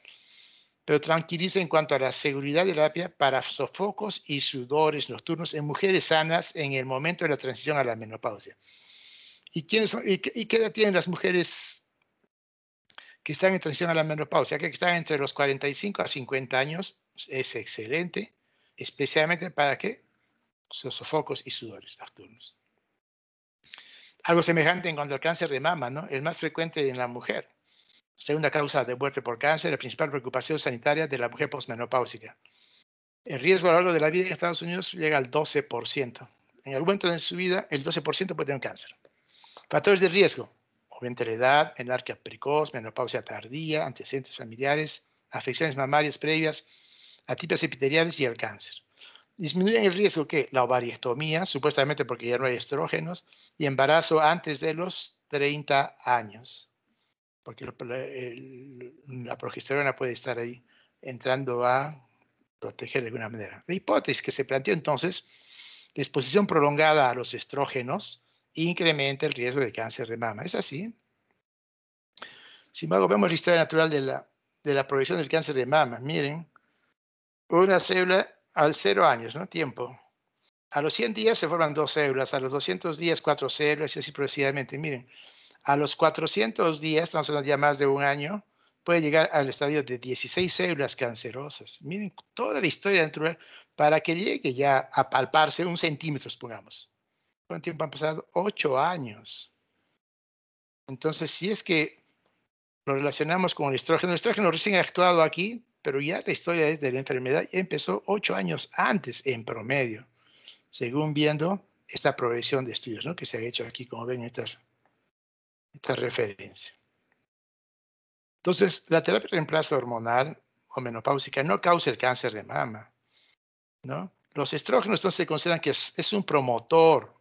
pero tranquiliza en cuanto a la seguridad de la terapia para sofocos y sudores nocturnos en mujeres sanas en el momento de la transición a la menopausia. ¿Y, quiénes y, qué edad tienen las mujeres que están en transición a la menopausia? Que están entre los 45 a 50 años. Es excelente, especialmente para qué? Sofocos y sudores nocturnos. Algo semejante en cuanto al cáncer de mama, ¿no? El más frecuente en la mujer segunda causa de muerte por cáncer, la principal preocupación sanitaria de la mujer posmenopáusica. El riesgo a lo largo de la vida en Estados Unidos llega al 12%. En algún momento de su vida, el 12% puede tener cáncer. Factores de riesgo, edad, menarquia precoz, menopausia tardía, antecedentes familiares, afecciones mamarias previas, atipias epiteliales y el cáncer. Disminuyen el riesgo que la ovariectomía, supuestamente porque ya no hay estrógenos, y embarazo antes de los 30 años porque la progesterona puede estar ahí entrando a proteger de alguna manera. La hipótesis que se planteó entonces, la exposición prolongada a los estrógenos incrementa el riesgo de cáncer de mama. ¿Es así? Sin embargo, vemos la historia natural de la, de la progresión del cáncer de mama. Miren, una célula al cero años, ¿no? Tiempo. A los 100 días se forman dos células, a los 200 días cuatro células y así progresivamente. Miren, a los 400 días, estamos hablando ya más de un año, puede llegar al estadio de 16 células cancerosas. Miren toda la historia natural para que llegue ya a palparse un centímetro, supongamos. ¿Cuánto tiempo han pasado? Ocho años. Entonces, si es que lo relacionamos con el estrógeno, el estrógeno recién ha actuado aquí, pero ya la historia de la enfermedad empezó ocho años antes en promedio, según viendo esta progresión de estudios ¿no? que se ha hecho aquí, como ven, estas esta referencia. Entonces, la terapia de reemplazo hormonal o menopáusica no causa el cáncer de mama, ¿no? Los estrógenos entonces se consideran que es, un promotor.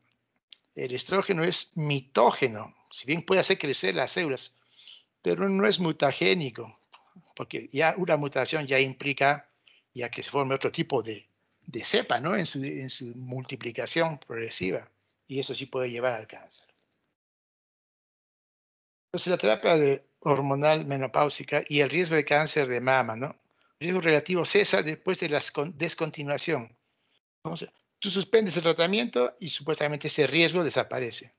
El estrógeno es mitógeno, si bien puede hacer crecer las células, pero no es mutagénico, porque ya una mutación ya implica ya que se forme otro tipo de, cepa, ¿no? En su, en su multiplicación progresiva, y eso sí puede llevar al cáncer. Entonces, la terapia hormonal menopáusica y el riesgo de cáncer de mama, ¿no? El riesgo relativo cesa después de la descontinuación. Tú suspendes el tratamiento y supuestamente ese riesgo desaparece.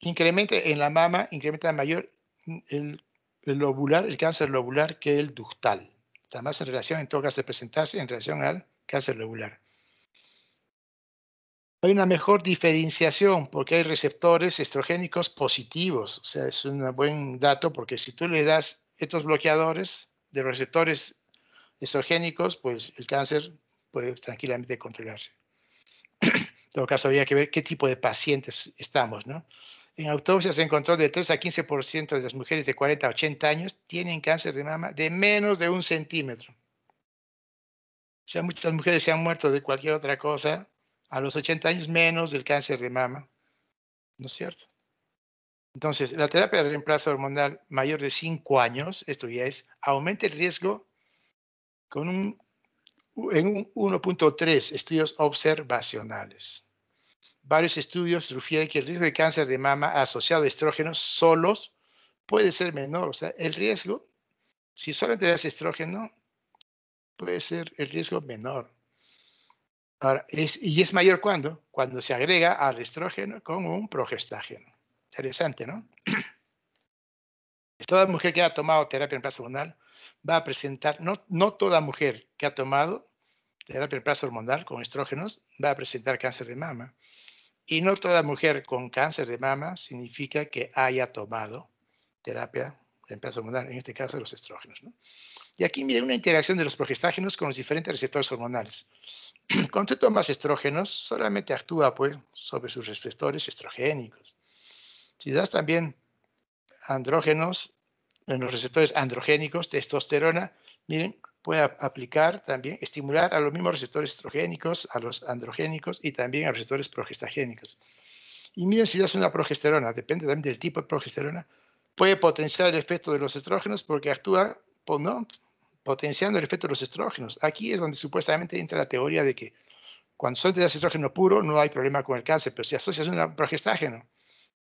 Incrementa en la mama, incrementa mayor el, lobular, el cáncer lobular que el ductal. Está más en relación, en todo caso, de presentarse en relación al cáncer lobular hay una mejor diferenciación porque hay receptores estrogénicos positivos. O sea, es un buen dato porque si tú le das estos bloqueadores de receptores estrogénicos, pues el cáncer puede tranquilamente controlarse. Todo caso, habría que ver qué tipo de pacientes estamos, ¿no? En autopsia se encontró de 3 a 15% de las mujeres de 40 a 80 años tienen cáncer de mama de menos de un centímetro. O sea, muchas mujeres se han muerto de cualquier otra cosa a los 80 años menos del cáncer de mama. ¿No es cierto? Entonces, la terapia de reemplazo hormonal mayor de 5 años, esto ya es, aumenta el riesgo con un, en un 1.3 estudios observacionales. Varios estudios sugieren que el riesgo de cáncer de mama asociado a estrógenos solos puede ser menor. O sea, el riesgo, si solamente das estrógeno, puede ser el riesgo menor. Ahora, ¿Y es mayor cuando? Cuando se agrega al estrógeno con un progestágeno. Interesante, ¿no? Toda mujer que ha tomado terapia en plazo hormonal va a presentar, no, no toda mujer que ha tomado terapia hormonal con estrógenos va a presentar cáncer de mama. Y no toda mujer con cáncer de mama significa que haya tomado terapia en plazo hormonal, en este caso los estrógenos. ¿no? Y aquí mira una interacción de los progestágenos con los diferentes receptores hormonales. Cuando tú tomas estrógenos, solamente actúa pues, sobre sus receptores estrogénicos. Si das también andrógenos en los receptores androgénicos, testosterona, miren, puede aplicar también, estimular a los mismos receptores estrogénicos, a los androgénicos y también a receptores progestagénicos. Y miren si das una progesterona, depende también del tipo de progesterona, puede potenciar el efecto de los estrógenos porque actúa, pues, ¿no? potenciando el efecto de los estrógenos. Aquí es donde supuestamente entra la teoría de que cuando solamente das estrógeno puro no hay problema con el cáncer, pero si asocias un progestágeno,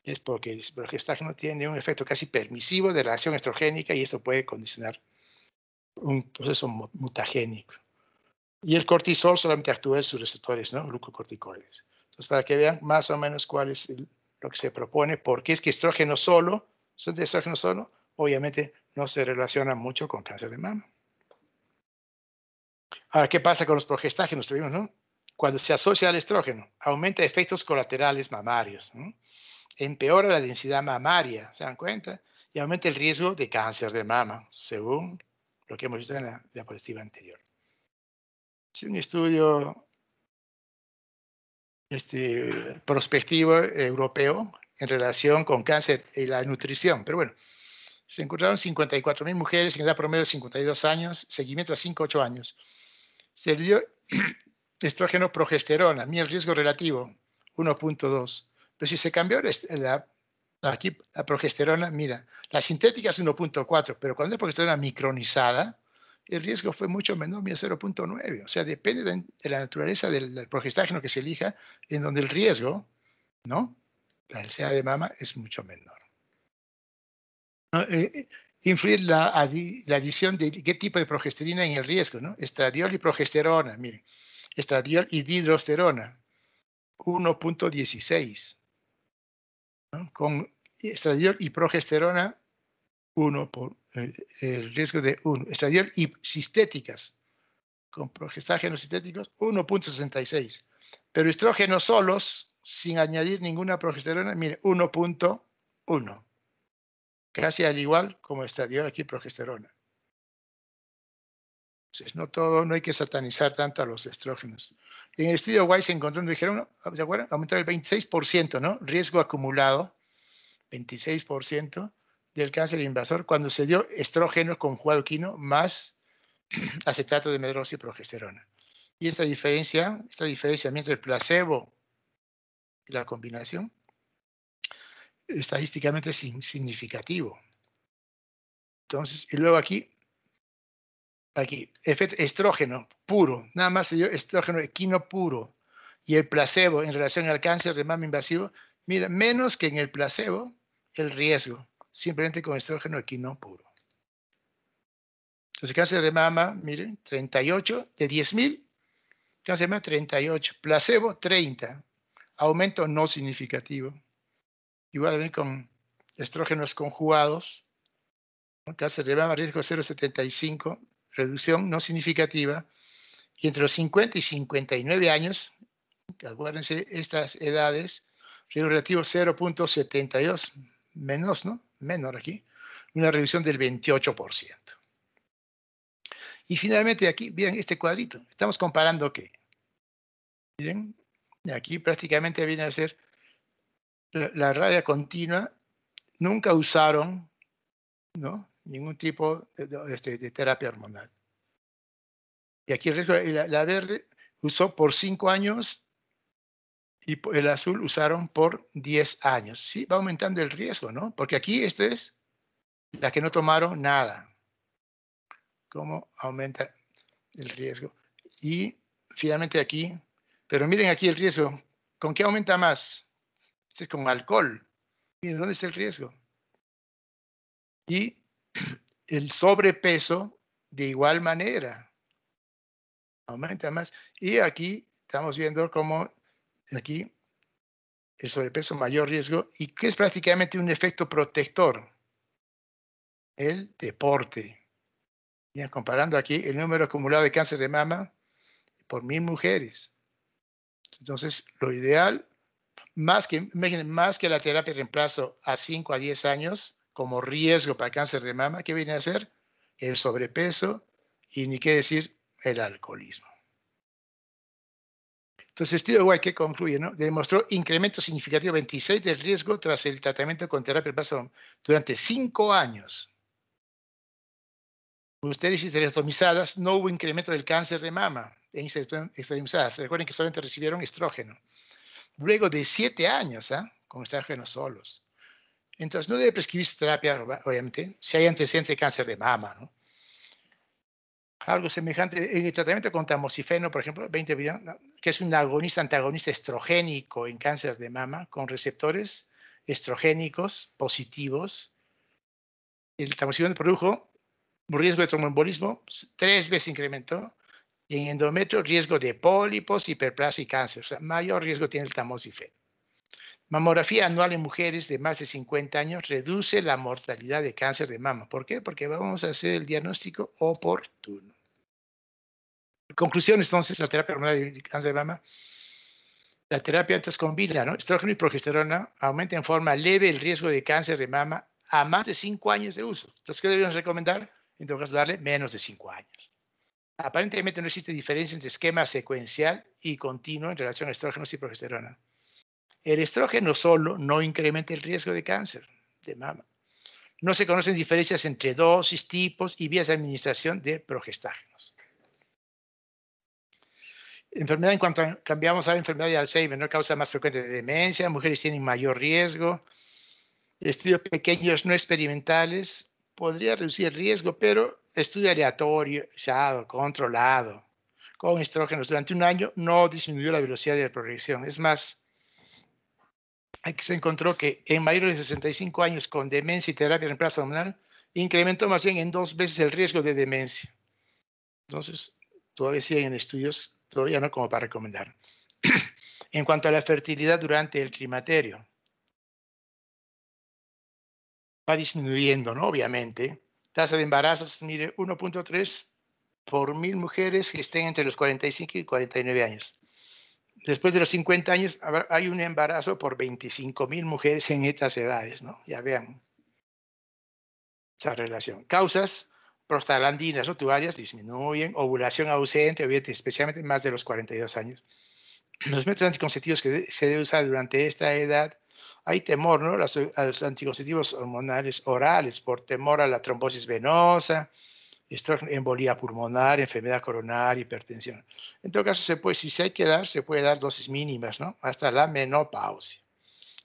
es porque el progestágeno tiene un efecto casi permisivo de reacción estrogénica y eso puede condicionar un proceso mutagénico. Y el cortisol solamente actúa en sus receptores, ¿no? Glucocorticoides. Entonces, para que vean más o menos cuál es lo que se propone, porque es que estrógeno solo, de estrógeno solo, obviamente no se relaciona mucho con cáncer de mama. Ahora, ¿qué pasa con los progestágenos? ¿no? Cuando se asocia al estrógeno, aumenta efectos colaterales mamarios, empeora la densidad mamaria, ¿se dan cuenta? Y aumenta el riesgo de cáncer de mama, según lo que hemos visto en la diapositiva anterior. Es un estudio este, prospectivo europeo en relación con cáncer y la nutrición, pero bueno, se encontraron 54.000 mujeres en edad promedio de 52 años, seguimiento a 5-8 años. Se dio estrógeno progesterona, mira el riesgo relativo, 1.2. Pero si se cambió la, aquí, la progesterona, mira, la sintética es 1.4, pero cuando es progesterona micronizada, el riesgo fue mucho menor, mira 0.9. O sea, depende de, la naturaleza del progestágeno que se elija, en donde el riesgo, ¿no? La LCA de mama es mucho menor. Eh, eh, influir la, adición de qué tipo de progesterina en el riesgo, ¿no? Estradiol y progesterona, miren. Estradiol y dihidrosterona, 1.16. Con estradiol y progesterona, 1 por eh, el riesgo de 1. Estradiol y cistéticas, con progestágenos sintéticos, 1.66. Pero estrógenos solos, sin añadir ninguna progesterona, mire, 1.1 casi al igual como estradiol aquí progesterona. Entonces, no todo, no hay que satanizar tanto a los estrógenos. En el estudio White se encontró, dijeron, ¿se acuerdan? Aumentó el 26%, ¿no? Riesgo acumulado, 26% del cáncer invasor cuando se dio estrógeno con juadoquino más acetato de medrosa y progesterona. Y esta diferencia, esta diferencia entre el placebo y la combinación estadísticamente significativo. Entonces, y luego aquí, aquí, efecto estrógeno puro, nada más se dio estrógeno equino puro y el placebo en relación al cáncer de mama invasivo, mira, menos que en el placebo el riesgo, simplemente con estrógeno equino puro. Entonces, cáncer de mama, miren, 38 de 10.000, cáncer de mama 38, placebo 30, aumento no significativo. Igual con estrógenos conjugados, cáncer de mama riesgo 0,75, reducción no significativa, y entre los 50 y 59 años, acuérdense estas edades, riesgo relativo 0.72, menos, ¿no? Menor aquí, una reducción del 28%. Y finalmente aquí, miren este cuadrito, estamos comparando qué. Miren, aquí prácticamente viene a ser la, radio continua, nunca usaron ¿no? ningún tipo de, este, terapia hormonal. Y aquí la, la, verde usó por cinco años y el azul usaron por 10 años. Sí, va aumentando el riesgo, ¿no? Porque aquí esta es la que no tomaron nada. ¿Cómo aumenta el riesgo? Y finalmente aquí, pero miren aquí el riesgo. ¿Con qué aumenta más? Este es con alcohol. Miren, ¿dónde está el riesgo? Y el sobrepeso de igual manera. Aumenta más. Y aquí estamos viendo cómo aquí el sobrepeso mayor riesgo y que es prácticamente un efecto protector. El deporte. Ya comparando aquí el número acumulado de cáncer de mama por mil mujeres. Entonces, lo ideal, más que, más que la terapia de reemplazo a 5 a 10 años como riesgo para cáncer de mama, ¿qué viene a ser? El sobrepeso y ni qué decir el alcoholismo. Entonces, White que concluye, ¿no? Demostró incremento significativo 26 del riesgo tras el tratamiento con terapia de reemplazo durante 5 años mujeres esterectomizadas no hubo incremento del cáncer de mama en esterectomizadas. Recuerden que solamente recibieron estrógeno. Luego de siete años, ¿ah? con estrógenos solos. Entonces, no debe prescribirse terapia, obviamente, si hay antecedentes de cáncer de mama. ¿no? Algo semejante en el tratamiento con tamoxifeno, por ejemplo, 20 que es un agonista antagonista estrogénico en cáncer de mama con receptores estrogénicos positivos. El tamoxifeno produjo riesgo de tromboembolismo tres veces incrementó. Y en endometrio, riesgo de pólipos, hiperplasia y cáncer. O sea, mayor riesgo tiene el tamoxifeno. Mamografía anual en mujeres de más de 50 años reduce la mortalidad de cáncer de mama. ¿Por qué? Porque vamos a hacer el diagnóstico oportuno. Conclusión, entonces, la terapia hormonal de cáncer de mama. La terapia antes combina ¿no? estrógeno y progesterona, aumenta en forma leve el riesgo de cáncer de mama a más de 5 años de uso. Entonces, ¿qué debemos recomendar? en todo caso darle menos de 5 años. Aparentemente no existe diferencia entre esquema secuencial y continuo en relación a estrógenos y progesterona. El estrógeno solo no incrementa el riesgo de cáncer de mama. No se conocen diferencias entre dosis, tipos y vías de administración de progestágenos. Enfermedad, en cuanto cambiamos a la enfermedad de Alzheimer, no causa más frecuente de demencia, mujeres tienen mayor riesgo, estudios pequeños no experimentales podría reducir el riesgo, pero estudio aleatorio, controlado, con estrógenos durante un año no disminuyó la velocidad de progresión. Es más, aquí se encontró que en mayores de 65 años con demencia y terapia de reemplazo hormonal, incrementó más bien en dos veces el riesgo de demencia. Entonces, todavía siguen estudios, todavía no como para recomendar. en cuanto a la fertilidad durante el climaterio, va disminuyendo, ¿no? Obviamente. Tasa de embarazos, mire, 1.3 por mil mujeres que estén entre los 45 y 49 años. Después de los 50 años, hay un embarazo por 25 mil mujeres en estas edades, ¿no? Ya vean esa relación. Causas, prostaglandinas tubarias disminuyen, ovulación ausente, especialmente más de los 42 años. Los métodos anticonceptivos que se debe usar durante esta edad hay temor, ¿no? Los, a los anticonceptivos hormonales orales por temor a la trombosis venosa, embolía pulmonar, enfermedad coronaria, hipertensión. En todo caso, se puede, si se hay que dar, se puede dar dosis mínimas, ¿no? Hasta la menopausia.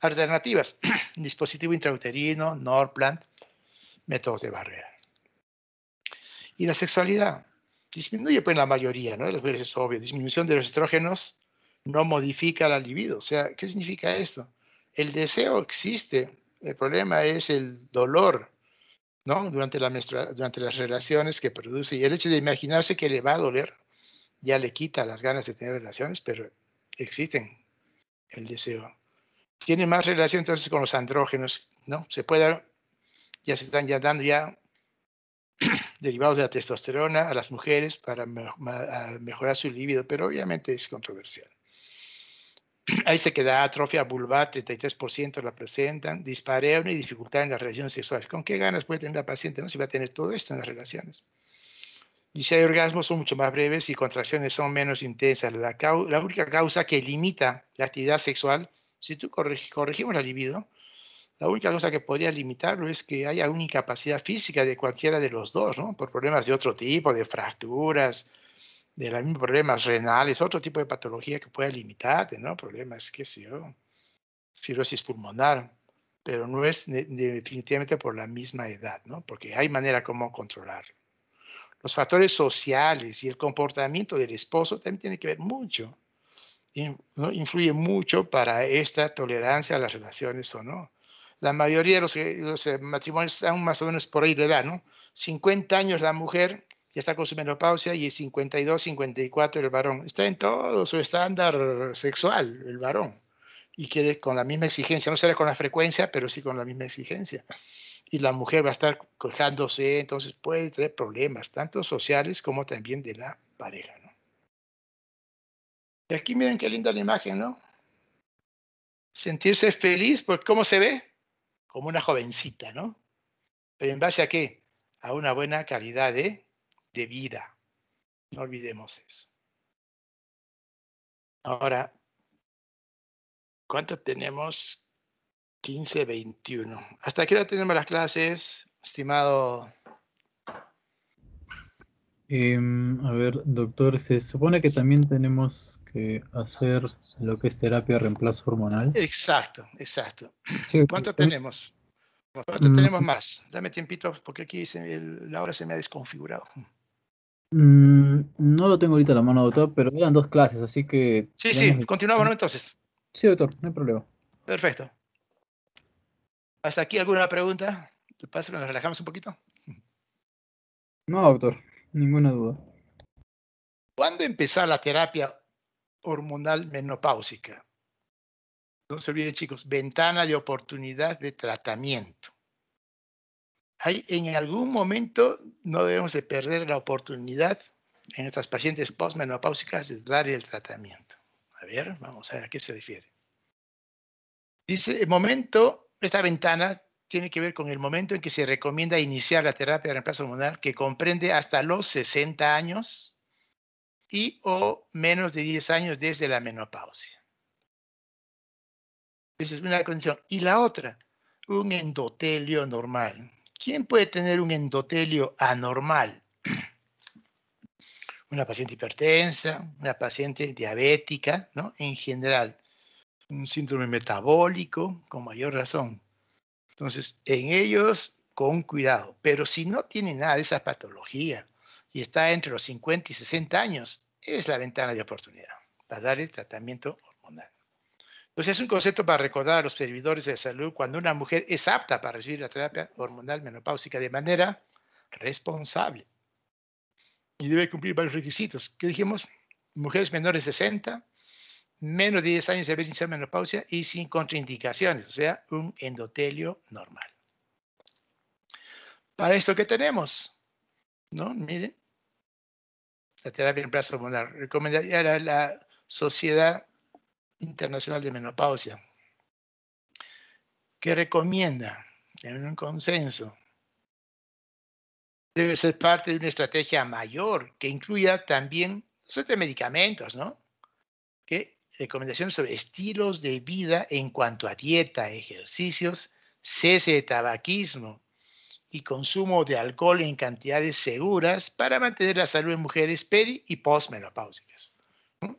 Alternativas, dispositivo intrauterino, Norplant, métodos de barrera. Y la sexualidad disminuye pues en la mayoría, ¿no? Las es obvio. Disminución de los estrógenos no modifica la libido. O sea, ¿qué significa esto? El deseo existe, el problema es el dolor, ¿no? Durante, la durante las relaciones que produce y el hecho de imaginarse que le va a doler ya le quita las ganas de tener relaciones, pero existen el deseo. Tiene más relación entonces con los andrógenos, ¿no? Se puede, ya se están ya dando ya derivados de la testosterona a las mujeres para mejorar su libido, pero obviamente es controversial. Ahí se queda atrofia vulvar, 33% la presentan, dispareo y dificultad en las relaciones sexuales. ¿Con qué ganas puede tener la paciente? No si va a tener todo esto en las relaciones. Y si hay orgasmos son mucho más breves y contracciones son menos intensas. La, la única causa que limita la actividad sexual, si tú corregimos la libido, la única cosa que podría limitarlo es que haya una incapacidad física de cualquiera de los dos, ¿no? Por problemas de otro tipo, de fracturas, de los mismos problemas renales, otro tipo de patología que puede limitarte, ¿no? Problemas, qué sé yo, fibrosis pulmonar, pero no es definitivamente por la misma edad, ¿no? Porque hay manera como controlarlo. Los factores sociales y el comportamiento del esposo también tienen que ver mucho, ¿no? influye mucho para esta tolerancia a las relaciones o no. La mayoría de los, matrimonios están más o menos por ahí de edad, ¿no? 50 años la mujer ya está con su menopausia y 52, 54 el varón. Está en todo su estándar sexual el varón y quiere con la misma exigencia, no será con la frecuencia, pero sí con la misma exigencia. Y la mujer va a estar cojándose, entonces puede tener problemas, tanto sociales como también de la pareja. ¿no? Y aquí miren qué linda la imagen, ¿no? Sentirse feliz, por cómo se ve, como una jovencita, ¿no? Pero en base a qué? A una buena calidad de, vida. No olvidemos eso. Ahora, ¿Cuánto tenemos? 15, 21. ¿Hasta qué hora tenemos las clases, estimado? Em, a ver, doctor, se supone que también tenemos que hacer lo que es terapia de reemplazo hormonal. Exacto, exacto. ¿Cuánto tenemos? ¿Cuánto mm. tenemos más? Dame tiempito porque aquí la hora se me ha desconfigurado. Mm, no lo tengo ahorita a la mano, doctor, pero eran dos clases, así que... Sí, sí, continuamos entonces. Sí, doctor, no hay problema. Perfecto. ¿Hasta aquí alguna pregunta? ¿Te pasa que nos relajamos un poquito? No, doctor, ninguna duda. ¿Cuándo empezar la terapia hormonal menopáusica? No se olviden, chicos, ventana de oportunidad de tratamiento. Hay, en algún momento no debemos de perder la oportunidad en nuestras pacientes postmenopáusicas de dar el tratamiento. A ver, vamos a ver a qué se refiere. Dice, el momento, esta ventana tiene que ver con el momento en que se recomienda iniciar la terapia de reemplazo hormonal, que comprende hasta los 60 años y o menos de 10 años desde la menopausia. Esa es una condición. Y la otra, un endotelio normal. ¿Quién puede tener un endotelio anormal? una paciente hipertensa, una paciente diabética, ¿no? En general, un síndrome metabólico, con mayor razón. Entonces, en ellos, con cuidado. Pero si no tiene nada de esa patología y está entre los 50 y 60 años, es la ventana de oportunidad para dar el tratamiento hormonal. Entonces, es un concepto para recordar a los servidores de salud cuando una mujer es apta para recibir la terapia hormonal menopáusica de manera responsable y debe cumplir varios requisitos. ¿Qué dijimos? Mujeres menores de 60, menos de 10 años de haber iniciado menopausia y sin contraindicaciones, o sea, un endotelio normal. Para esto, ¿qué tenemos? ¿No? Miren, la terapia en plazo hormonal. Recomendaría a la Sociedad Internacional de Menopausia, que recomienda, en un consenso, debe ser parte de una estrategia mayor que incluya también de medicamentos, ¿no? Que recomendaciones sobre estilos de vida en cuanto a dieta, ejercicios, cese de tabaquismo y consumo de alcohol en cantidades seguras para mantener la salud en mujeres peri y postmenopáusicas.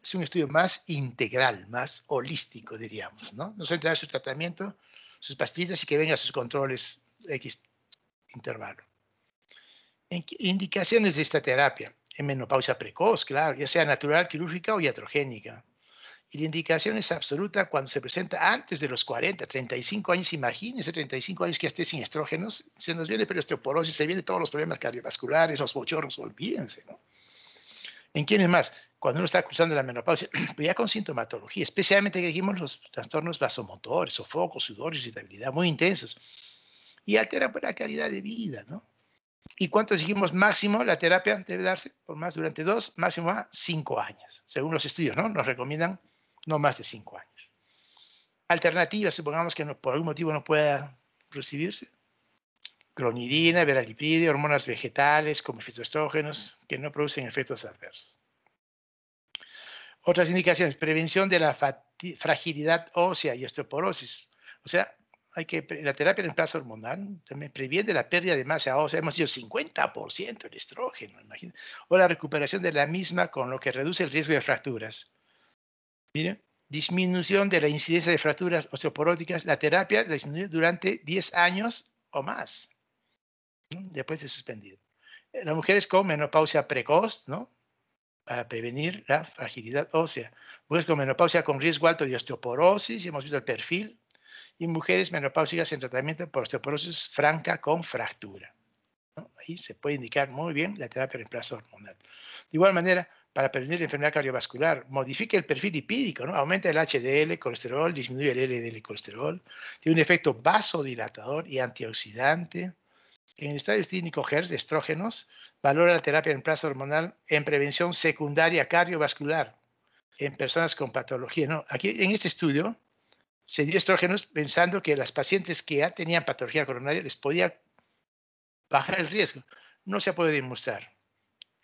Es un estudio más integral, más holístico, diríamos, ¿no? No solamente dar su tratamiento, sus pastillas y que venga sus controles X intervalo. Indicaciones de esta terapia en menopausia precoz, claro, ya sea natural, quirúrgica o iatrogénica. Y la indicación es absoluta cuando se presenta antes de los 40, 35 años. Imagínense 35 años que esté sin estrógenos, se nos viene osteoporosis, se vienen todos los problemas cardiovasculares, los bochornos, olvídense, ¿no? ¿En quiénes más? Cuando uno está cruzando la menopausia, pues ya con sintomatología, especialmente que dijimos los trastornos vasomotores, sofocos, sudores, irritabilidad muy intensos, y alteran pues, la calidad de vida, ¿no? ¿Y cuánto dijimos máximo la terapia debe darse? Por más durante dos, máximo a cinco años. Según los estudios, ¿no? Nos recomiendan no más de cinco años. Alternativas, supongamos que por algún motivo no pueda recibirse. Clonidina, veralipride, hormonas vegetales como fitoestrógenos que no producen efectos adversos. Otras indicaciones, prevención de la fragilidad ósea y osteoporosis. O sea, Hay que, la terapia de reemplazo hormonal también previene la pérdida de masa ósea. Hemos dicho 50% el estrógeno, imagínate. O la recuperación de la misma, con lo que reduce el riesgo de fracturas. Mire, disminución de la incidencia de fracturas osteoporóticas. La terapia la disminuye durante 10 años o más, después de suspendido. Las mujeres con menopausia precoz, ¿no? Para prevenir la fragilidad ósea. Mujeres con menopausia con riesgo alto de osteoporosis, hemos visto el perfil y mujeres menopáusicas en tratamiento por osteoporosis franca con fractura. Ahí se puede indicar muy bien la terapia de reemplazo hormonal. De igual manera, para prevenir enfermedad cardiovascular, modifica el perfil lipídico, ¿no? aumenta el HDL, colesterol, disminuye el LDL colesterol, tiene un efecto vasodilatador y antioxidante. En el estadio clínico HERS de estrógenos, valora la terapia de reemplazo hormonal en prevención secundaria cardiovascular en personas con patología. ¿no? Aquí en este estudio, se dio estrógenos pensando que las pacientes que ya tenían patología coronaria les podía bajar el riesgo. No se puede demostrar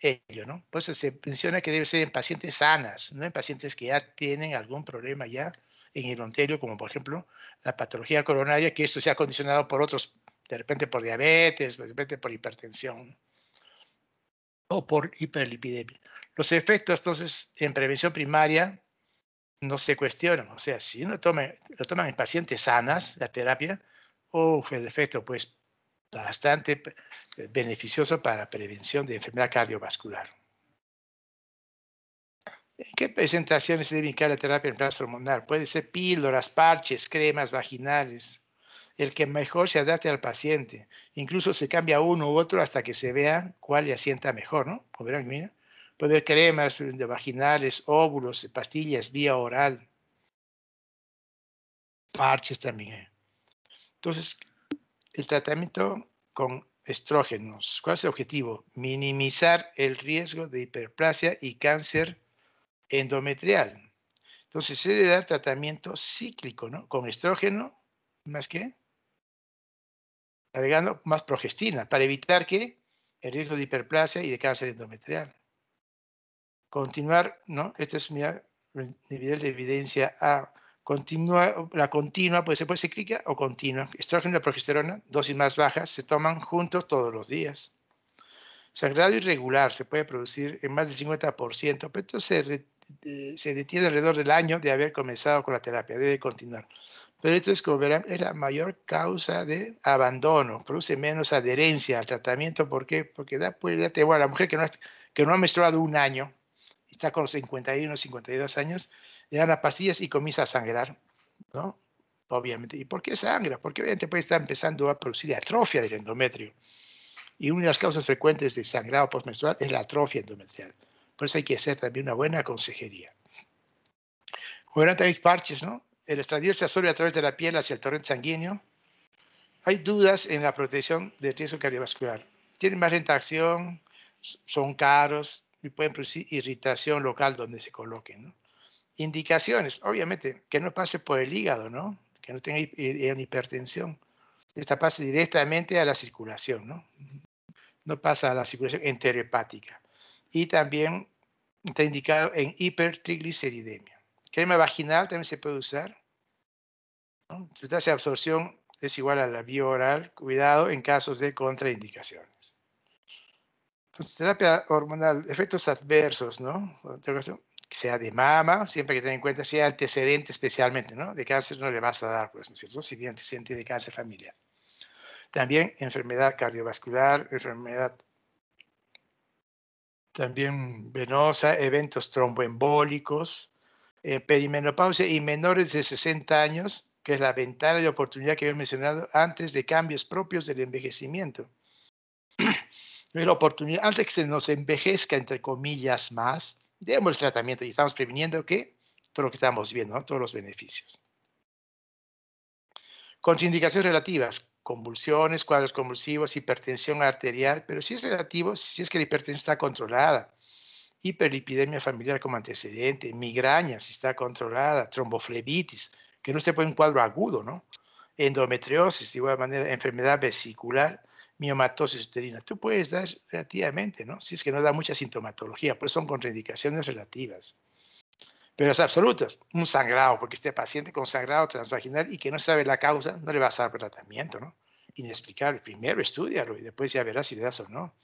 ello, ¿no? Por eso se menciona que debe ser en pacientes sanas, no en pacientes que ya tienen algún problema ya en el ontelio, como por ejemplo la patología coronaria, que esto se ha condicionado por otros, de repente por diabetes, de repente por hipertensión o por hiperlipidemia. Los efectos, entonces, en prevención primaria no se cuestionan. O sea, si uno lo toman en pacientes sanas, la terapia, o el efecto, pues, bastante beneficioso para prevención de enfermedad cardiovascular. ¿En qué presentaciones se debe indicar la terapia en plazo hormonal? Puede ser píldoras, parches, cremas vaginales, el que mejor se adapte al paciente. Incluso se cambia uno u otro hasta que se vea cuál le asienta mejor, ¿no? Mira, Puede haber cremas de vaginales, óvulos, pastillas vía oral, parches también. Entonces, el tratamiento con estrógenos, ¿cuál es el objetivo? Minimizar el riesgo de hiperplasia y cáncer endometrial. Entonces, se debe dar tratamiento cíclico, ¿no? Con estrógeno, más que agregando más progestina, para evitar que el riesgo de hiperplasia y de cáncer endometrial. Continuar, ¿no? Este es mi nivel de evidencia A. Continua, la continua puede ser, puede ser cíclica o continua. Estrógeno y progesterona, dosis más bajas, se toman juntos todos los días. Sangrado irregular se puede producir en más del 50%, pero esto se, se detiene alrededor del año de haber comenzado con la terapia, debe continuar. Pero esto es, como verán, es la mayor causa de abandono, produce menos adherencia al tratamiento. ¿Por qué? Porque da, puede dar a la mujer que no, que no ha menstruado un año, está con los 51, 52 años, le dan las pastillas y comienza a sangrar, ¿no? Obviamente. ¿Y por qué sangra? Porque obviamente puede estar empezando a producir atrofia del endometrio. Y una de las causas frecuentes de sangrado postmenstrual es la atrofia endometrial. Por eso hay que hacer también una buena consejería. Juegan también parches, ¿no? El estradiol se absorbe a través de la piel hacia el torrente sanguíneo. Hay dudas en la protección del riesgo cardiovascular. Tienen más rentacción, son caros, y pueden producir irritación local donde se coloquen. Indicaciones, obviamente, que no pase por el hígado, ¿no? que no tenga hipertensión. Esta pasa directamente a la circulación, ¿no? no pasa a la circulación enterohepática. Y también está indicado en hipertrigliceridemia. Crema vaginal también se puede usar. Su tasa absorción es igual a la vía oral. Cuidado en casos de contraindicaciones. Pues, terapia hormonal, efectos adversos, ¿no? Sea de mama, siempre hay que tener en cuenta, sea antecedente especialmente, ¿no? De cáncer no le vas a dar, pues, ¿no es cierto? Si tiene antecedente de cáncer familiar. También enfermedad cardiovascular, enfermedad también venosa, eventos tromboembólicos, eh, perimenopausia y menores de 60 años, que es la ventana de oportunidad que había mencionado antes de cambios propios del envejecimiento la oportunidad, antes que se nos envejezca, entre comillas, más, demos el tratamiento y estamos previniendo que todo lo que estamos viendo, todos los beneficios. Contraindicaciones relativas, convulsiones, cuadros convulsivos, hipertensión arterial, pero si es relativo, si es que la hipertensión está controlada, hiperlipidemia familiar como antecedente, migraña si está controlada, tromboflebitis, que no esté por un cuadro agudo, ¿no? Endometriosis, de igual manera, enfermedad vesicular, miomatosis uterina. Tú puedes dar relativamente, ¿no? Si es que no da mucha sintomatología, pues son contraindicaciones relativas. Pero absolutas, un sangrado, porque este paciente con sangrado transvaginal y que no sabe la causa, no le vas a dar tratamiento, ¿no? Inexplicable. Primero estudialo y después ya verás si le das o no.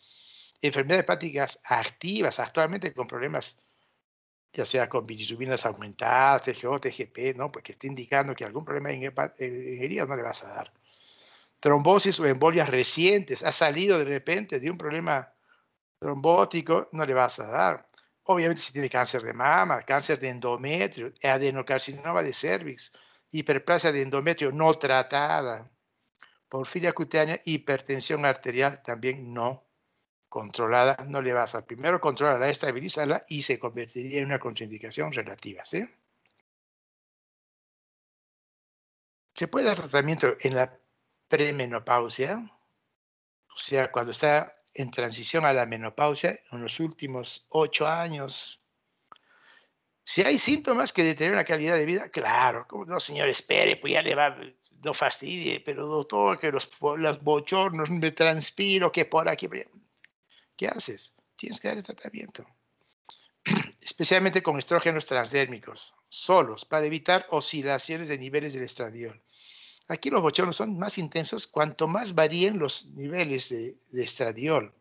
Enfermedades hepáticas activas, actualmente con problemas, ya sea con bilirrubinas aumentadas, TGO, TGP, ¿no? Porque está indicando que algún problema en, en no le vas a dar. Trombosis o embolias recientes, ha salido de repente de un problema trombótico, no le vas a dar. Obviamente si tiene cáncer de mama, cáncer de endometrio, adenocarcinoma de cervix, hiperplasia de endometrio no tratada, porfiria cutánea, hipertensión arterial también no controlada, no le vas a primero controlarla, estabilizarla y se convertiría en una contraindicación relativa. ¿sí? Se puede dar tratamiento en la premenopausia, o sea, cuando está en transición a la menopausia en los últimos ocho años. Si hay síntomas que deterioran la calidad de vida, claro, no, señor, espere, pues ya le va, no fastidie, pero doctor, que los, los bochornos, me transpiro, que por aquí. ¿Qué haces? Tienes que dar el tratamiento. Especialmente con estrógenos transdérmicos, solos, para evitar oscilaciones de niveles del estradiol. Aquí los bochornos son más intensos cuanto más varíen los niveles de, estradiol.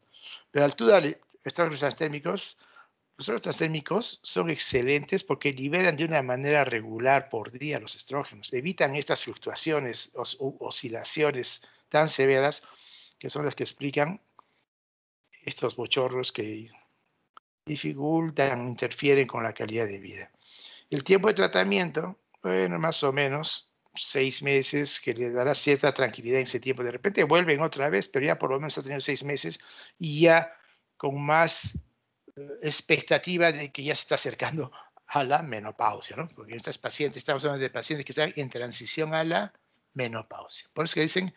Pero estrógenos transdérmicos, los estrógenos transdérmicos son excelentes porque liberan de una manera regular por día los estrógenos. Evitan estas fluctuaciones, o oscilaciones tan severas que son las que explican estos bochornos que dificultan, interfieren con la calidad de vida. El tiempo de tratamiento, bueno, más o menos seis meses, que le dará cierta tranquilidad en ese tiempo. De repente vuelven otra vez, pero ya por lo menos ha tenido seis meses y ya con más eh, expectativa de que ya se está acercando a la menopausia, ¿no? Porque estas pacientes, estamos hablando de pacientes que están en transición a la menopausia. Por eso que dicen,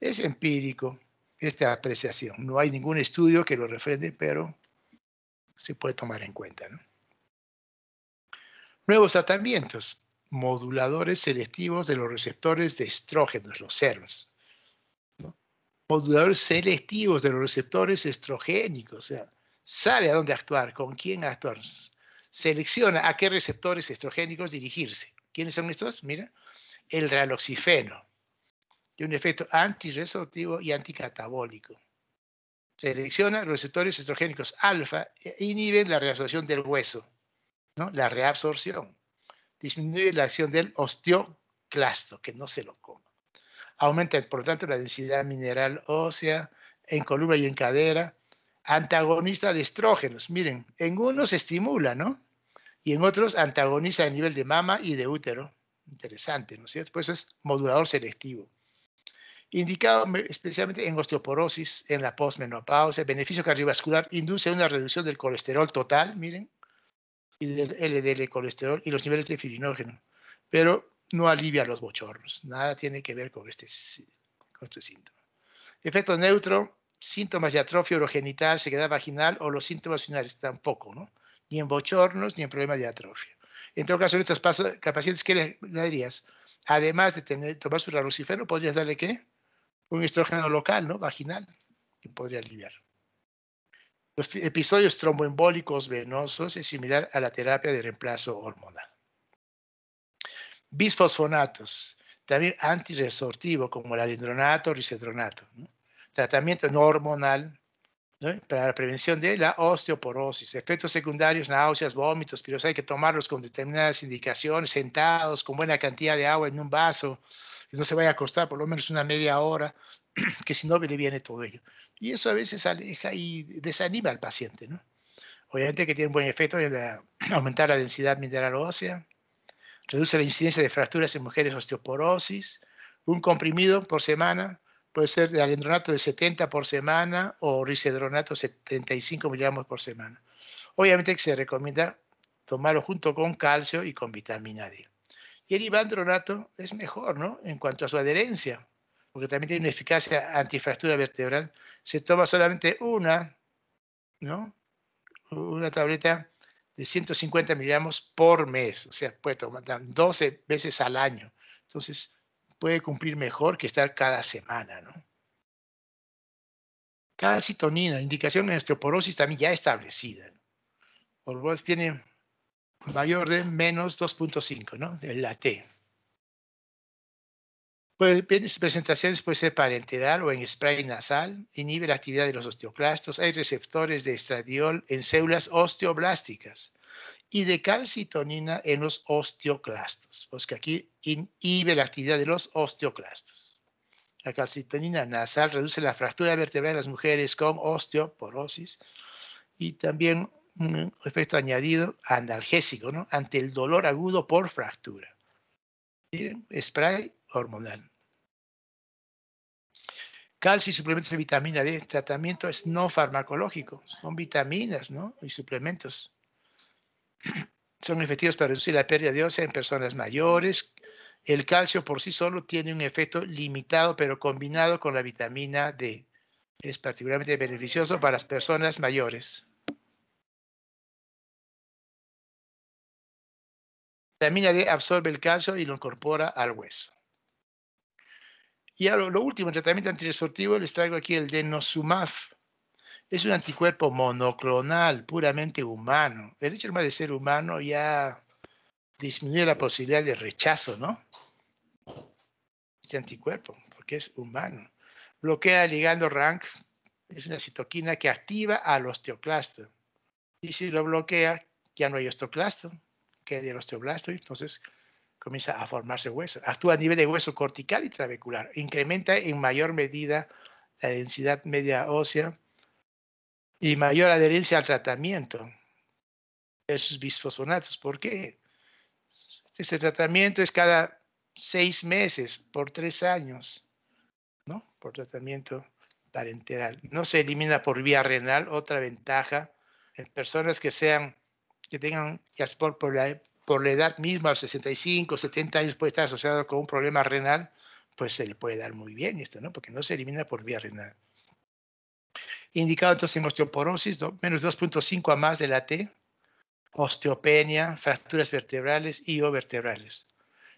es empírico esta apreciación. No hay ningún estudio que lo refrende, pero se puede tomar en cuenta. Nuevos tratamientos moduladores selectivos de los receptores de estrógenos, los SERMs. Moduladores selectivos de los receptores estrogénicos, o sea, sabe a dónde actuar, con quién actuar. Selecciona a qué receptores estrogénicos dirigirse. ¿Quiénes son estos? Mira, el raloxifeno, de un efecto antiresortivo y anticatabólico. Selecciona receptores estrogénicos alfa e inhiben la reabsorción del hueso, ¿no? la reabsorción disminuye la acción del osteoclasto, que no se lo coma. Aumenta, por tanto, la densidad mineral ósea en columna y en cadera. Antagonista de estrógenos. Miren, en unos estimula, ¿no? Y en otros antagoniza a nivel de mama y de útero. Interesante, ¿no es cierto? Pues es modulador selectivo. Indicado especialmente en osteoporosis, en la postmenopausia, beneficio cardiovascular, induce una reducción del colesterol total, miren, y del LDL colesterol y los niveles de filinógeno, pero no alivia los bochornos. Nada tiene que ver con este, con este síntoma. Efecto neutro, síntomas de atrofia urogenital, sequedad vaginal o los síntomas finales tampoco, ¿no? Ni en bochornos ni en problemas de atrofia. En todo caso, en estos pacientes, ¿qué le, dirías? Además de tener, tomar su rarocifeno, ¿podrías darle qué? Un estrógeno local, ¿no? Vaginal, que podría aliviar. Los episodios tromboembólicos venosos es similar a la terapia de reemplazo hormonal. Bisfosfonatos, también antiresortivo, como el alendronato o risedronato. Tratamiento no hormonal para la prevención de la osteoporosis. Efectos secundarios, náuseas, vómitos, pero hay que tomarlos con determinadas indicaciones, sentados, con buena cantidad de agua en un vaso, que no se vaya a costar por lo menos una media hora, que si no le viene todo ello. Y eso a veces aleja y desanima al paciente, ¿no? Obviamente que tiene un buen efecto en aumentar la densidad mineral ósea, reduce la incidencia de fracturas en mujeres osteoporosis, un comprimido por semana, puede ser de alendronato de 70 por semana o risedronato de 35 miligramos por semana. Obviamente que se recomienda tomarlo junto con calcio y con vitamina D. Y el ibandronato es mejor, ¿no? En cuanto a su adherencia, porque también tiene una eficacia antifractura vertebral. Se toma solamente una, ¿no? Una tableta de 150 miligramos por mes, o sea, puede tomar 12 veces al año. Entonces, puede cumplir mejor que estar cada semana, ¿no? Calcitonina, indicación en osteoporosis también ya establecida. ¿no? tiene mayor de menos 2.5, ¿no? De Pues, presentaciones puede ser parenteral o en spray nasal, inhibe la actividad de los osteoclastos, hay receptores de estradiol en células osteoblásticas y de calcitonina en los osteoclastos, pues que aquí inhibe la actividad de los osteoclastos. La calcitonina nasal reduce la fractura vertebral en las mujeres con osteoporosis y también un efecto añadido analgésico, ¿no? Ante el dolor agudo por fractura. Miren, spray hormonal. Calcio y suplementos de vitamina D. Tratamiento es no farmacológico. Son vitaminas, ¿no? Y suplementos. Son efectivos para reducir la pérdida de ósea en personas mayores. El calcio por sí solo tiene un efecto limitado, pero combinado con la vitamina D. Es particularmente beneficioso para las personas mayores. La D absorbe el calcio y lo incorpora al hueso. Y a lo, último, el tratamiento antidestructivo, les traigo aquí el denosumab. Es un anticuerpo monoclonal, puramente humano. El hecho de ser humano ya disminuye la posibilidad de rechazo, ¿no? Este anticuerpo, porque es humano. Bloquea el ligando RANK, es una citoquina que activa al osteoclasto. Y si lo bloquea, ya no hay osteoclasto, queda el osteoblasto, entonces comienza a formarse hueso. Actúa a nivel de hueso cortical y trabecular. Incrementa en mayor medida la densidad media ósea y mayor adherencia al tratamiento esos bisfosfonatos. ¿Por qué? Este tratamiento es cada seis meses por tres años, ¿no? Por tratamiento parenteral. No se elimina por vía renal, otra ventaja en personas que sean, que tengan por, la por la edad misma, 65, 70 años, puede estar asociado con un problema renal, pues se le puede dar muy bien esto, ¿no? Porque no se elimina por vía renal. Indicado entonces en osteoporosis, menos 2.5 a más de la T, osteopenia, fracturas vertebrales y o vertebrales.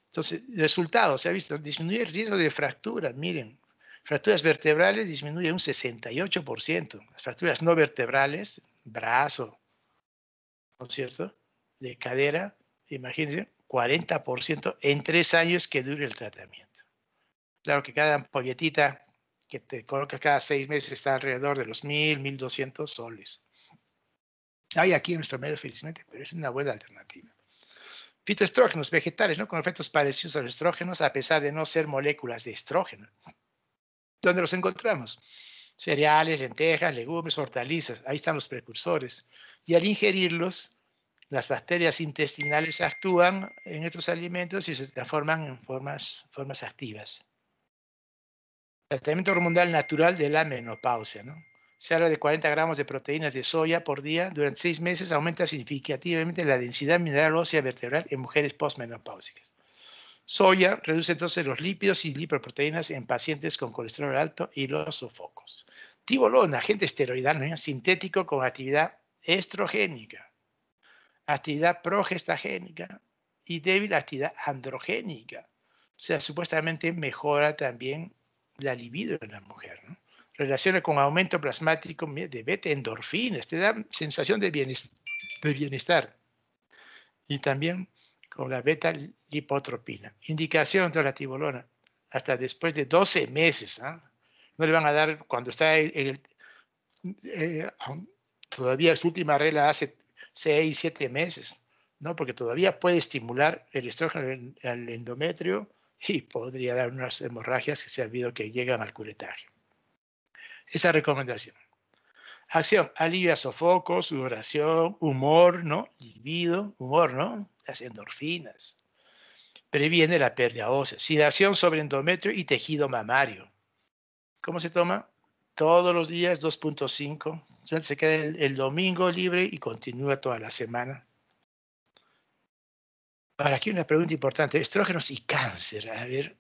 Entonces, resultado, se ha visto, disminuye el riesgo de fractura, miren, fracturas vertebrales disminuye un 68%, las fracturas no vertebrales, brazo, ¿no es cierto?, de cadera, imagínense, 40% en tres años que dure el tratamiento. Claro que cada ampolletita que te colocas cada seis meses está alrededor de los 1.000, 1.200 soles. Hay aquí en nuestro medio, felizmente, pero es una buena alternativa. Fitoestrógenos vegetales, ¿no? Con efectos parecidos a los estrógenos, a pesar de no ser moléculas de estrógeno. ¿Dónde los encontramos? Cereales, lentejas, legumbres, hortalizas. Ahí están los precursores. Y al ingerirlos, las bacterias intestinales actúan en estos alimentos y se transforman en formas, formas activas. Tratamiento hormonal natural de la menopausia. ¿no? Se habla de 40 gramos de proteínas de soya por día. Durante seis meses aumenta significativamente la densidad mineral ósea vertebral en mujeres postmenopáusicas. Soya reduce entonces los lípidos y lipoproteínas en pacientes con colesterol alto y los sofocos. Tibolona, agente esteroidal sintético con actividad estrogénica actividad progestagénica y débil actividad androgénica. O sea, supuestamente mejora también la libido de la mujer. ¿no? Relaciona con aumento plasmático de beta endorfinas, te da sensación de bienestar. Y también con la beta lipotropina. Indicación de la tibolona, hasta después de 12 meses. ¿ah? No le van a dar cuando está en el, eh, todavía su última regla hace seis, siete meses, ¿no? Porque todavía puede estimular el estrógeno al endometrio y podría dar unas hemorragias que se ha habido que llegan al curetaje. Esta recomendación. Acción, alivia sofocos, sudoración, humor, ¿no? Libido, humor, ¿no? Las endorfinas. Previene la pérdida ósea. Sedación sobre endometrio y tejido mamario. ¿Cómo se toma? Todos los días 2.5 se queda el, domingo libre y continúa toda la semana. Ahora, aquí una pregunta importante. Estrógenos y cáncer. A ver,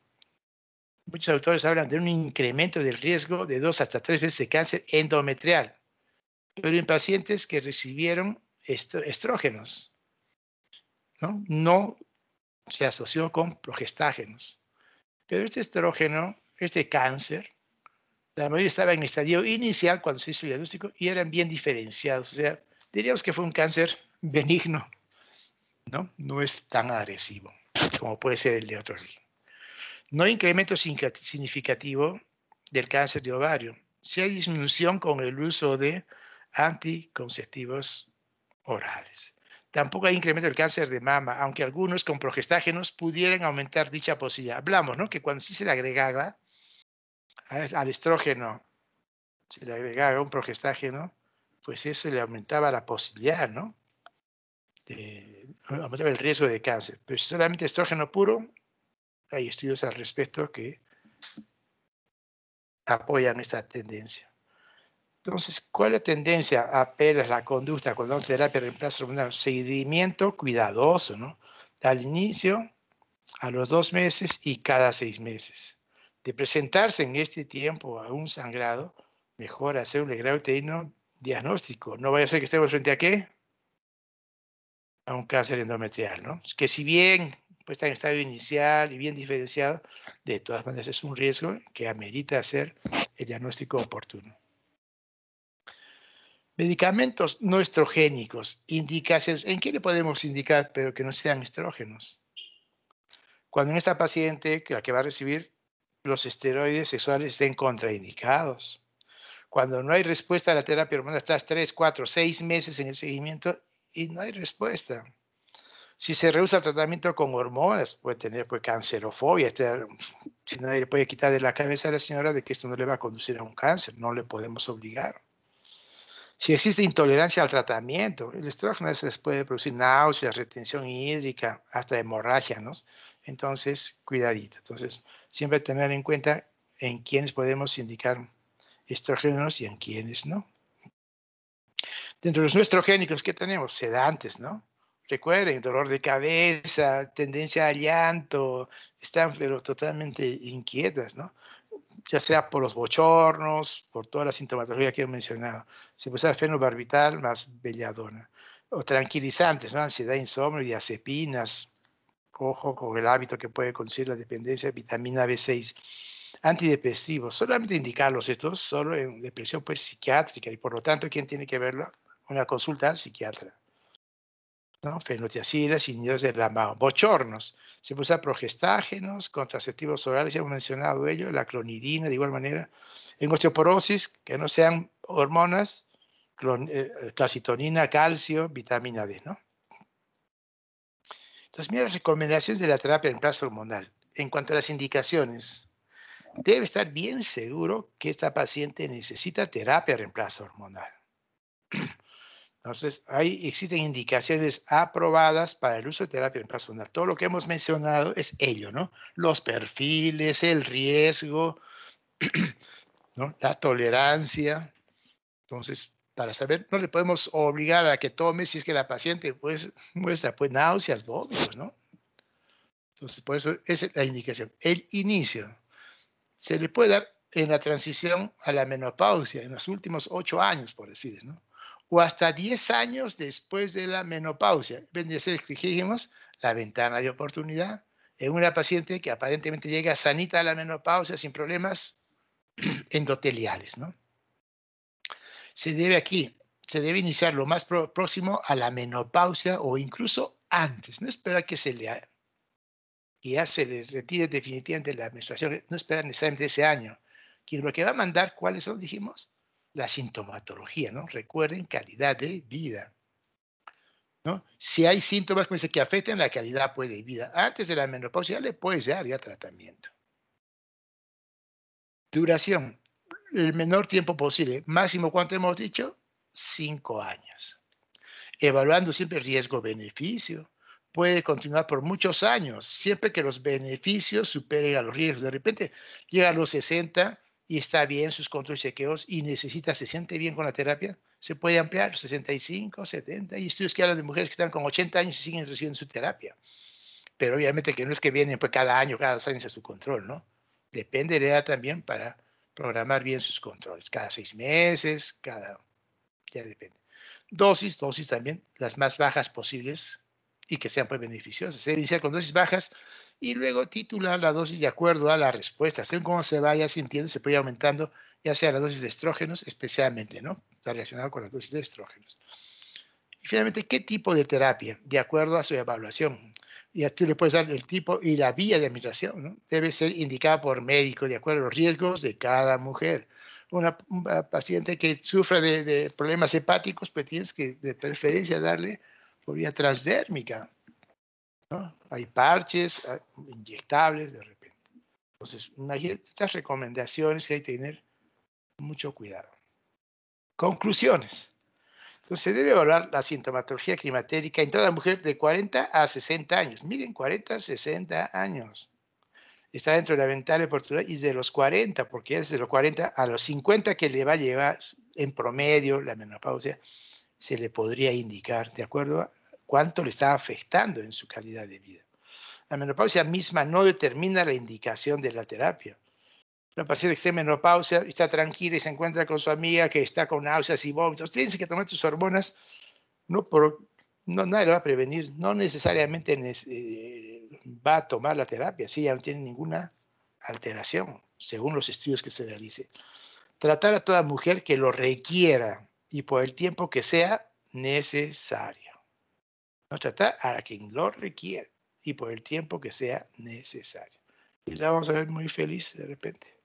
muchos autores hablan de un incremento del riesgo de dos hasta tres veces de cáncer endometrial, pero en pacientes que recibieron estrógenos. ¿no? no se asoció con progestágenos. Pero este estrógeno, este cáncer, la mayoría estaba en estadio inicial cuando se hizo el diagnóstico y eran bien diferenciados. O sea, diríamos que fue un cáncer benigno. ¿no? No es tan agresivo como puede ser el de otro. No hay incremento significativo del cáncer de ovario. Si hay disminución con el uso de anticonceptivos orales. Tampoco hay incremento del cáncer de mama, aunque algunos con progestágenos pudieran aumentar dicha posibilidad. Hablamos, ¿no? Que cuando sí se le agregaba al estrógeno, se le agregaba un progestágeno, pues eso le aumentaba la posibilidad, ¿no? De, aumentaba el riesgo de cáncer. Pero si solamente estrógeno puro, hay estudios al respecto que apoyan esta tendencia. Entonces, ¿cuál es la tendencia? Apenas la conducta cuando una terapia reemplazo hormonal, seguimiento cuidadoso, ¿no? Al inicio, a los dos meses y cada seis meses. De presentarse en este tiempo a un sangrado, mejor hacer un legrado uterino diagnóstico. No vaya a ser que estemos frente a qué? A un cáncer endometrial, ¿no? Que si bien pues está en estado inicial y bien diferenciado, de todas maneras es un riesgo que amerita hacer el diagnóstico oportuno. Medicamentos no estrogénicos, indicaciones, ¿en qué le podemos indicar pero que no sean estrógenos? Cuando en esta paciente, la que va a recibir los esteroides sexuales estén contraindicados. Cuando no hay respuesta a la terapia hormonal, estás 3, 4, 6 meses en el seguimiento y no hay respuesta. Si se rehúsa el tratamiento con hormonas, puede tener pues, cancerofobia. Este, si nadie le puede quitar de la cabeza a la señora de que esto no le va a conducir a un cáncer, no le podemos obligar. Si existe intolerancia al tratamiento, el estrógeno les puede producir náuseas, retención hídrica, hasta hemorragia, ¿no? Entonces, cuidadito. Entonces, siempre tener en cuenta en quiénes podemos indicar estrógenos y en quiénes no. Dentro de los no estrogénicos, ¿qué tenemos? Sedantes, ¿no? Recuerden, dolor de cabeza, tendencia al llanto, están pero totalmente inquietas, ¿no? Ya sea por los bochornos, por toda la sintomatología que he mencionado. Se puede usar fenobarbital más belladona. O tranquilizantes, ¿no? Ansiedad, insomnio, diazepinas. Ojo con el hábito que puede conducir la dependencia de vitamina B6. Antidepresivos, solamente indicarlos estos, solo en depresión pues psiquiátrica y por lo tanto, ¿quién tiene que verlo? Una consulta al psiquiatra. ¿No? fenotiacilas, inhibidores de la bochornos. Se puede progestágenos, contraceptivos orales, ya hemos mencionado ello, la clonidina de igual manera. En osteoporosis, que no sean hormonas, eh, calcitonina, calcio, vitamina D, ¿no? Entonces, mira las recomendaciones de la terapia en plazo hormonal. En cuanto a las indicaciones, debe estar bien seguro que esta paciente necesita terapia de reemplazo hormonal. Entonces, ahí existen indicaciones aprobadas para el uso de terapia personal. Todo lo que hemos mencionado es ello, ¿no? Los perfiles, el riesgo, ¿no? la tolerancia. Entonces, para saber, no le podemos obligar a que tome si es que la paciente pues, muestra pues, náuseas, vómitos, ¿no? Entonces, por eso es la indicación. El inicio se le puede dar en la transición a la menopausia, en los últimos ocho años, por decir, ¿no? O hasta 10 años después de la menopausia. Ven de ser dijimos la ventana de oportunidad en una paciente que aparentemente llega sanita a la menopausia sin problemas endoteliales, ¿no? Se debe aquí, se debe iniciar lo más próximo a la menopausia o incluso antes, no esperar que se le que ya se le retire definitivamente la menstruación, no esperar necesariamente ese año. Quien lo que va a mandar, ¿cuáles son? Dijimos, la sintomatología, ¿no? Recuerden calidad de vida. ¿no? Si hay síntomas que afecten la calidad pues, de vida, antes de la menopausia ya le puedes dar ya tratamiento. Duración, el menor tiempo posible. Máximo, ¿cuánto hemos dicho? Cinco años. Evaluando siempre riesgo-beneficio. Puede continuar por muchos años, siempre que los beneficios superen a los riesgos. De repente llega a los 60 y está bien sus controles chequeos y necesita, se siente bien con la terapia, se puede ampliar 65, 70. Y estudios que hablan de mujeres que están con 80 años y siguen recibiendo su terapia. Pero obviamente que no es que vienen pues, cada año, cada dos años a su control, ¿no? Depende de la edad también para programar bien sus controles. Cada seis meses, cada... Ya depende. Dosis, dosis también, las más bajas posibles y que sean pues beneficiosas. Se iniciar con dosis bajas y luego titular la dosis de acuerdo a la respuesta. Según cómo se vaya sintiendo, se puede ir aumentando, ya sea la dosis de estrógenos, especialmente, ¿no? Está relacionado con la dosis de estrógenos. Y finalmente, ¿qué tipo de terapia? De acuerdo a su evaluación. Y tú le puedes dar el tipo y la vía de administración. ¿no? Debe ser indicada por médico de acuerdo a los riesgos de cada mujer. Una, paciente que sufra de, problemas hepáticos, pues tienes que de preferencia darle por vía transdérmica. Hay parches inyectables de repente. Entonces, estas recomendaciones que hay que tener mucho cuidado. Conclusiones. Entonces, se debe evaluar la sintomatología climatérica en toda mujer de 40 a 60 años. Miren, 40 a 60 años. Está dentro de la ventana de oportunidad y de los 40, porque es de los 40 a los 50 que le va a llevar en promedio la menopausia, se le podría indicar, de acuerdo a cuánto le está afectando en su calidad de vida. La menopausia misma no determina la indicación de la terapia. Una paciente que esté en menopausia está tranquila y se encuentra con su amiga que está con náuseas y vómitos. Tienes que tomar tus hormonas. No, por, no nadie lo va a prevenir. No necesariamente eh, va a tomar la terapia si ya no tiene ninguna alteración, según los estudios que se realicen. Tratar a toda mujer que lo requiera y por el tiempo que sea necesario. No tratar a quien lo requiera y por el tiempo que sea necesario. Y la vamos a ver muy feliz de repente.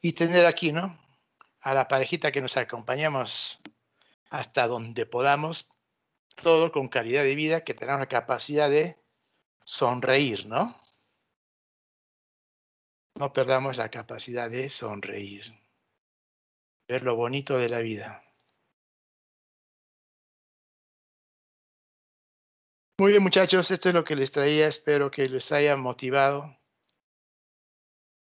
Y tener aquí, ¿no? A la parejita que nos acompañamos hasta donde podamos, todo con calidad de vida, que tenga la capacidad de sonreír, ¿no? No perdamos la capacidad de sonreír, ver lo bonito de la vida. Muy bien, muchachos, esto es lo que les traía. Espero que les haya motivado